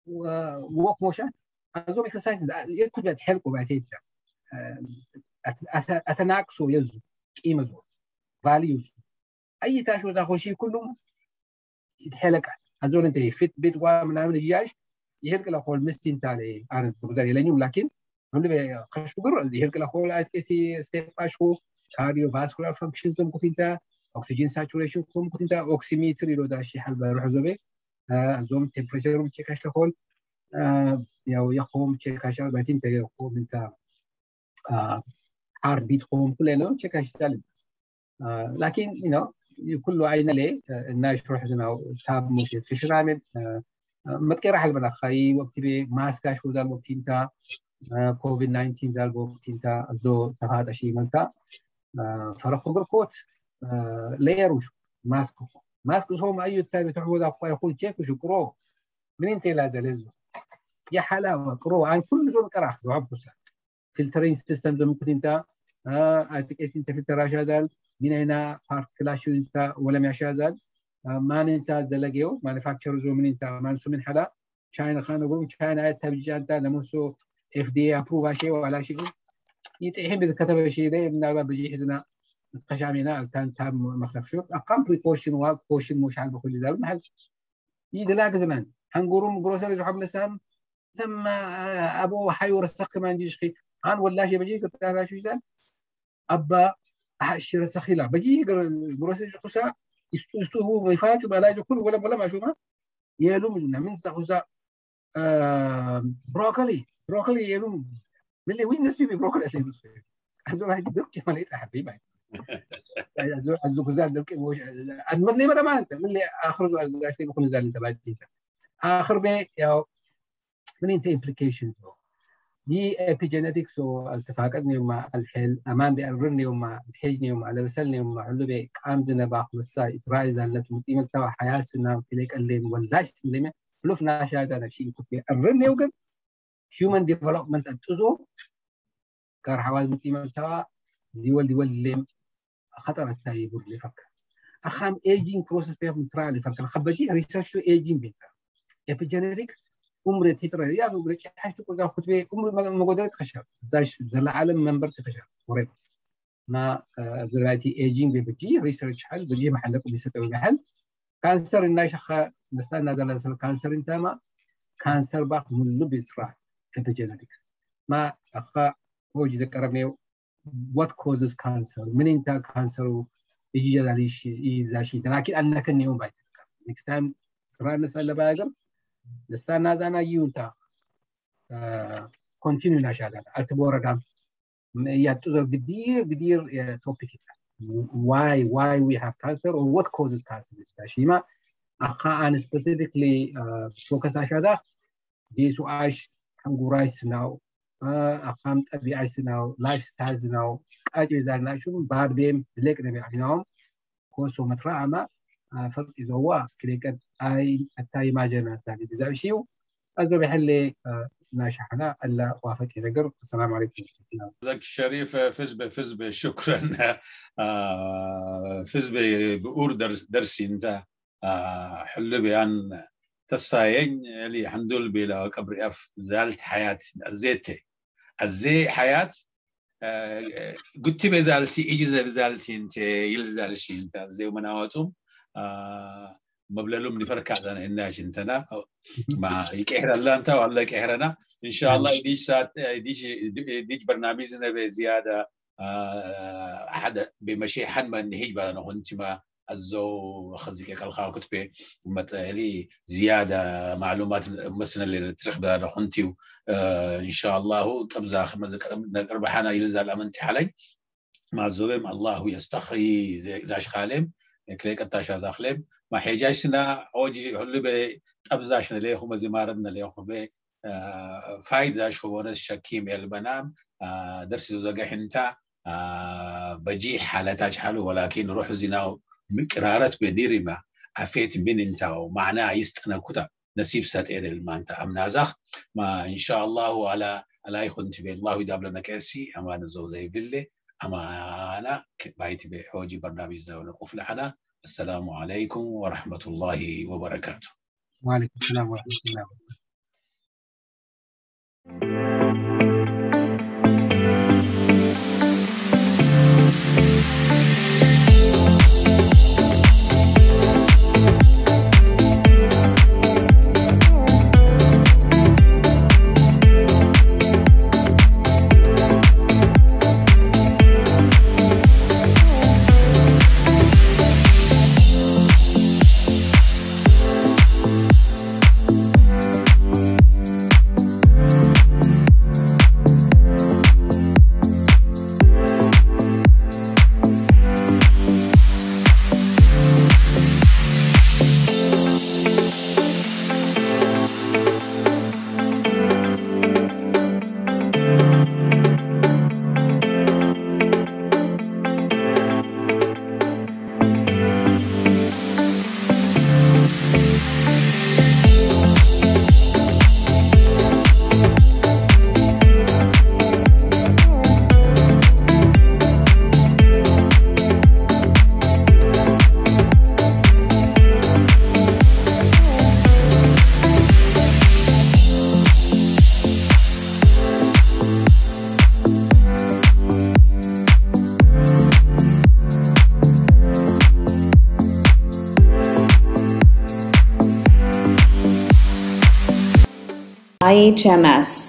ووك موشن ازو اكسرسايز يكتب بعد حلقة بعد اتناقصوا يزو قيمة زو فاليوز اي تاشو تاخو شيء كلهم يتحلق هذول انت فيت بيت ومنامن جياش يهلك الاخول مستين تالي انا تقدر يلنيوم لكن هل قش بقر يهلك الاخول ايت كيسي ستيب اشو كارديو فاسكولار فانكشنز دم كنت انت اوكسجين ساتوريشن كم كنت انت اوكسيميتر يلو داشي حل بروح زبي زوم تمبريتشر تشيكاش الاخول ያው የሆም ቼክ አሻርባቲን ተሆም እንታ هارت بيت خوم كلنا تشيك اشتغل لكن يو نو كل عين لي الناس روح زنا تاب مش في شرامل ما تكره حل بنا خاي وقت بي ماسك شو ذا وقت انت كوفيد 19 ذا وقت انت زو سهاد أشي مالتا فرق خبر كوت. ليروش ماسك. ماسك هو اي تابع تعود يقول تشيك وشكرو من انت لا زلزو يا حلاوه قرو عن كل زول قراخ زو عبوسا فلترين سيستم ممكن انت آه اس انت فلتر اشادل من هنا بارت كلاش انت ولا ما شازل ما انت دلقيو مانيفاكتشر زو من انت ما نسو من حدا شاينا خانو قوم شاينا تبجي انت لمسو اف دي ابروف شيء ولا شيء يتعهم بذا كتب شيء ده من الباب بيجي حزنا قشامينا كان تام مخلق شوف اقام بريكوشن وكوشن مش عارف كل ذا محل يدلاق زمان هنقولهم جروسري جو حمل سام سم ابو حيور السخي ما نجيش خي أنا ولا بجي قلت له شو يزال ابا اشتري السخي لا بجي جروسري خسا يستو يستو هو غيفاج ولا يكون ولا ولا ما شو ما يلوم من خسا بروكلي. بروكلي يلوم. من اللي وين نسبي بروكلي؟ أسلم هذول هاي دوك ما لقيت حبيبي. هذول هذول كذا دوك المبني مره ما انت من اللي آخر زي بكون زال انت بعد آخر بي يا من أنت implications دي epigenetics والتفاقدني وما الحل أمان بأرني وما الحجني وما لبسلني وما علو بي قامزنا باخ مسا اترايز على تمتيمل توا حياسنا كليك اللين ولاش سلمة لفنا شاهد أنا شيء كنت أرني وقد human development التزو كار حواز متيمل توا. زي ولدي خطر التايب اللي فكر أخام aging process بيها مترالي فكر خبجي research to aging بيتا epigenetics عمر تيتر يا عمر حاجة تقول قال كتبي عمر ما قدرت خشب زاش زل عالم منبر خشب. مريض ما زلاتي ايجينج بيجي ريسيرش حل بيجي محلك بيستوي محل. كانسر الناس خا نسال نزل نزل كانسر انت ما كانسر باق من لبسرا epigenetics ما اخا هو جزء كرمي what causes cancer من انت كانسر؟ يجي جداليش يزاشي لكن أنا كان يوم بايت. Next time سرا نسأل باقر لسانا زانا يونتا كونتينيو ناشالا ارتبورا دام ياتوزو قدير قدير توبيك why why we have cancer or what causes cancer? تاشيما أخا أنا specifically focus أشادا ديسو عاش حنقو رايس ناو أخام طبيعي سناو لايف ستايل سناو قاجي زالنا شو بعد بيم زليك نبي فرق زوا كليكت أي حتى يماجن ثاني دزاشيو أزو بحل ناشحنا. ألا وافق نقر السلام عليكم زك شريف فز فز شكرا. [LAUGHS] فز بأور درسي أنت. حلو بيان تساين اللي حندول بلا قبر أف زالت حياة. الزيتي الزي حياة. قلت بزالتي أجي بزالتي أنت يلزالشي أنت. زي ومناواتهم. مبللهم نفرك عدنا إناش انتنا ما يكحر الله أنت والله يكحرنا إن شاء الله يديش ساعت يديش يديش برنامجنا بزيادة حدا بمشي حن ما نهيج بعد نهونت ما الزو خزيك كالخاو كتبه. متهلي زيادة معلومات مثلا اللي ترخ بها نهونتي. إن شاء الله تبزا خمس ربحنا يلزال أمنتي حالي ما زوبم الله يستخي زاش خالم كليك التاشا داخلين ما حيجايسنا اوجي هلو بي طبزاشنا ليهم زمارنا ليهم بي فايدة شو ونس شكيم البنام درس زوجة حنتا بجي حالتاج حلو ولكن روح زنا مقرارات بديري ما. عفيت من انت ومعناه يستنا كتا نسيب ساتير المانتا امنازخ ما ان شاء الله على على يخون تبي الله يداب لنا كاسي أمان زوزي بالله أما أنا بحوجي برنامج ذا ونقف لحنا. السلام عليكم ورحمة الله وبركاته. وعليكم السلام ورحمة الله وبركاته. IHMS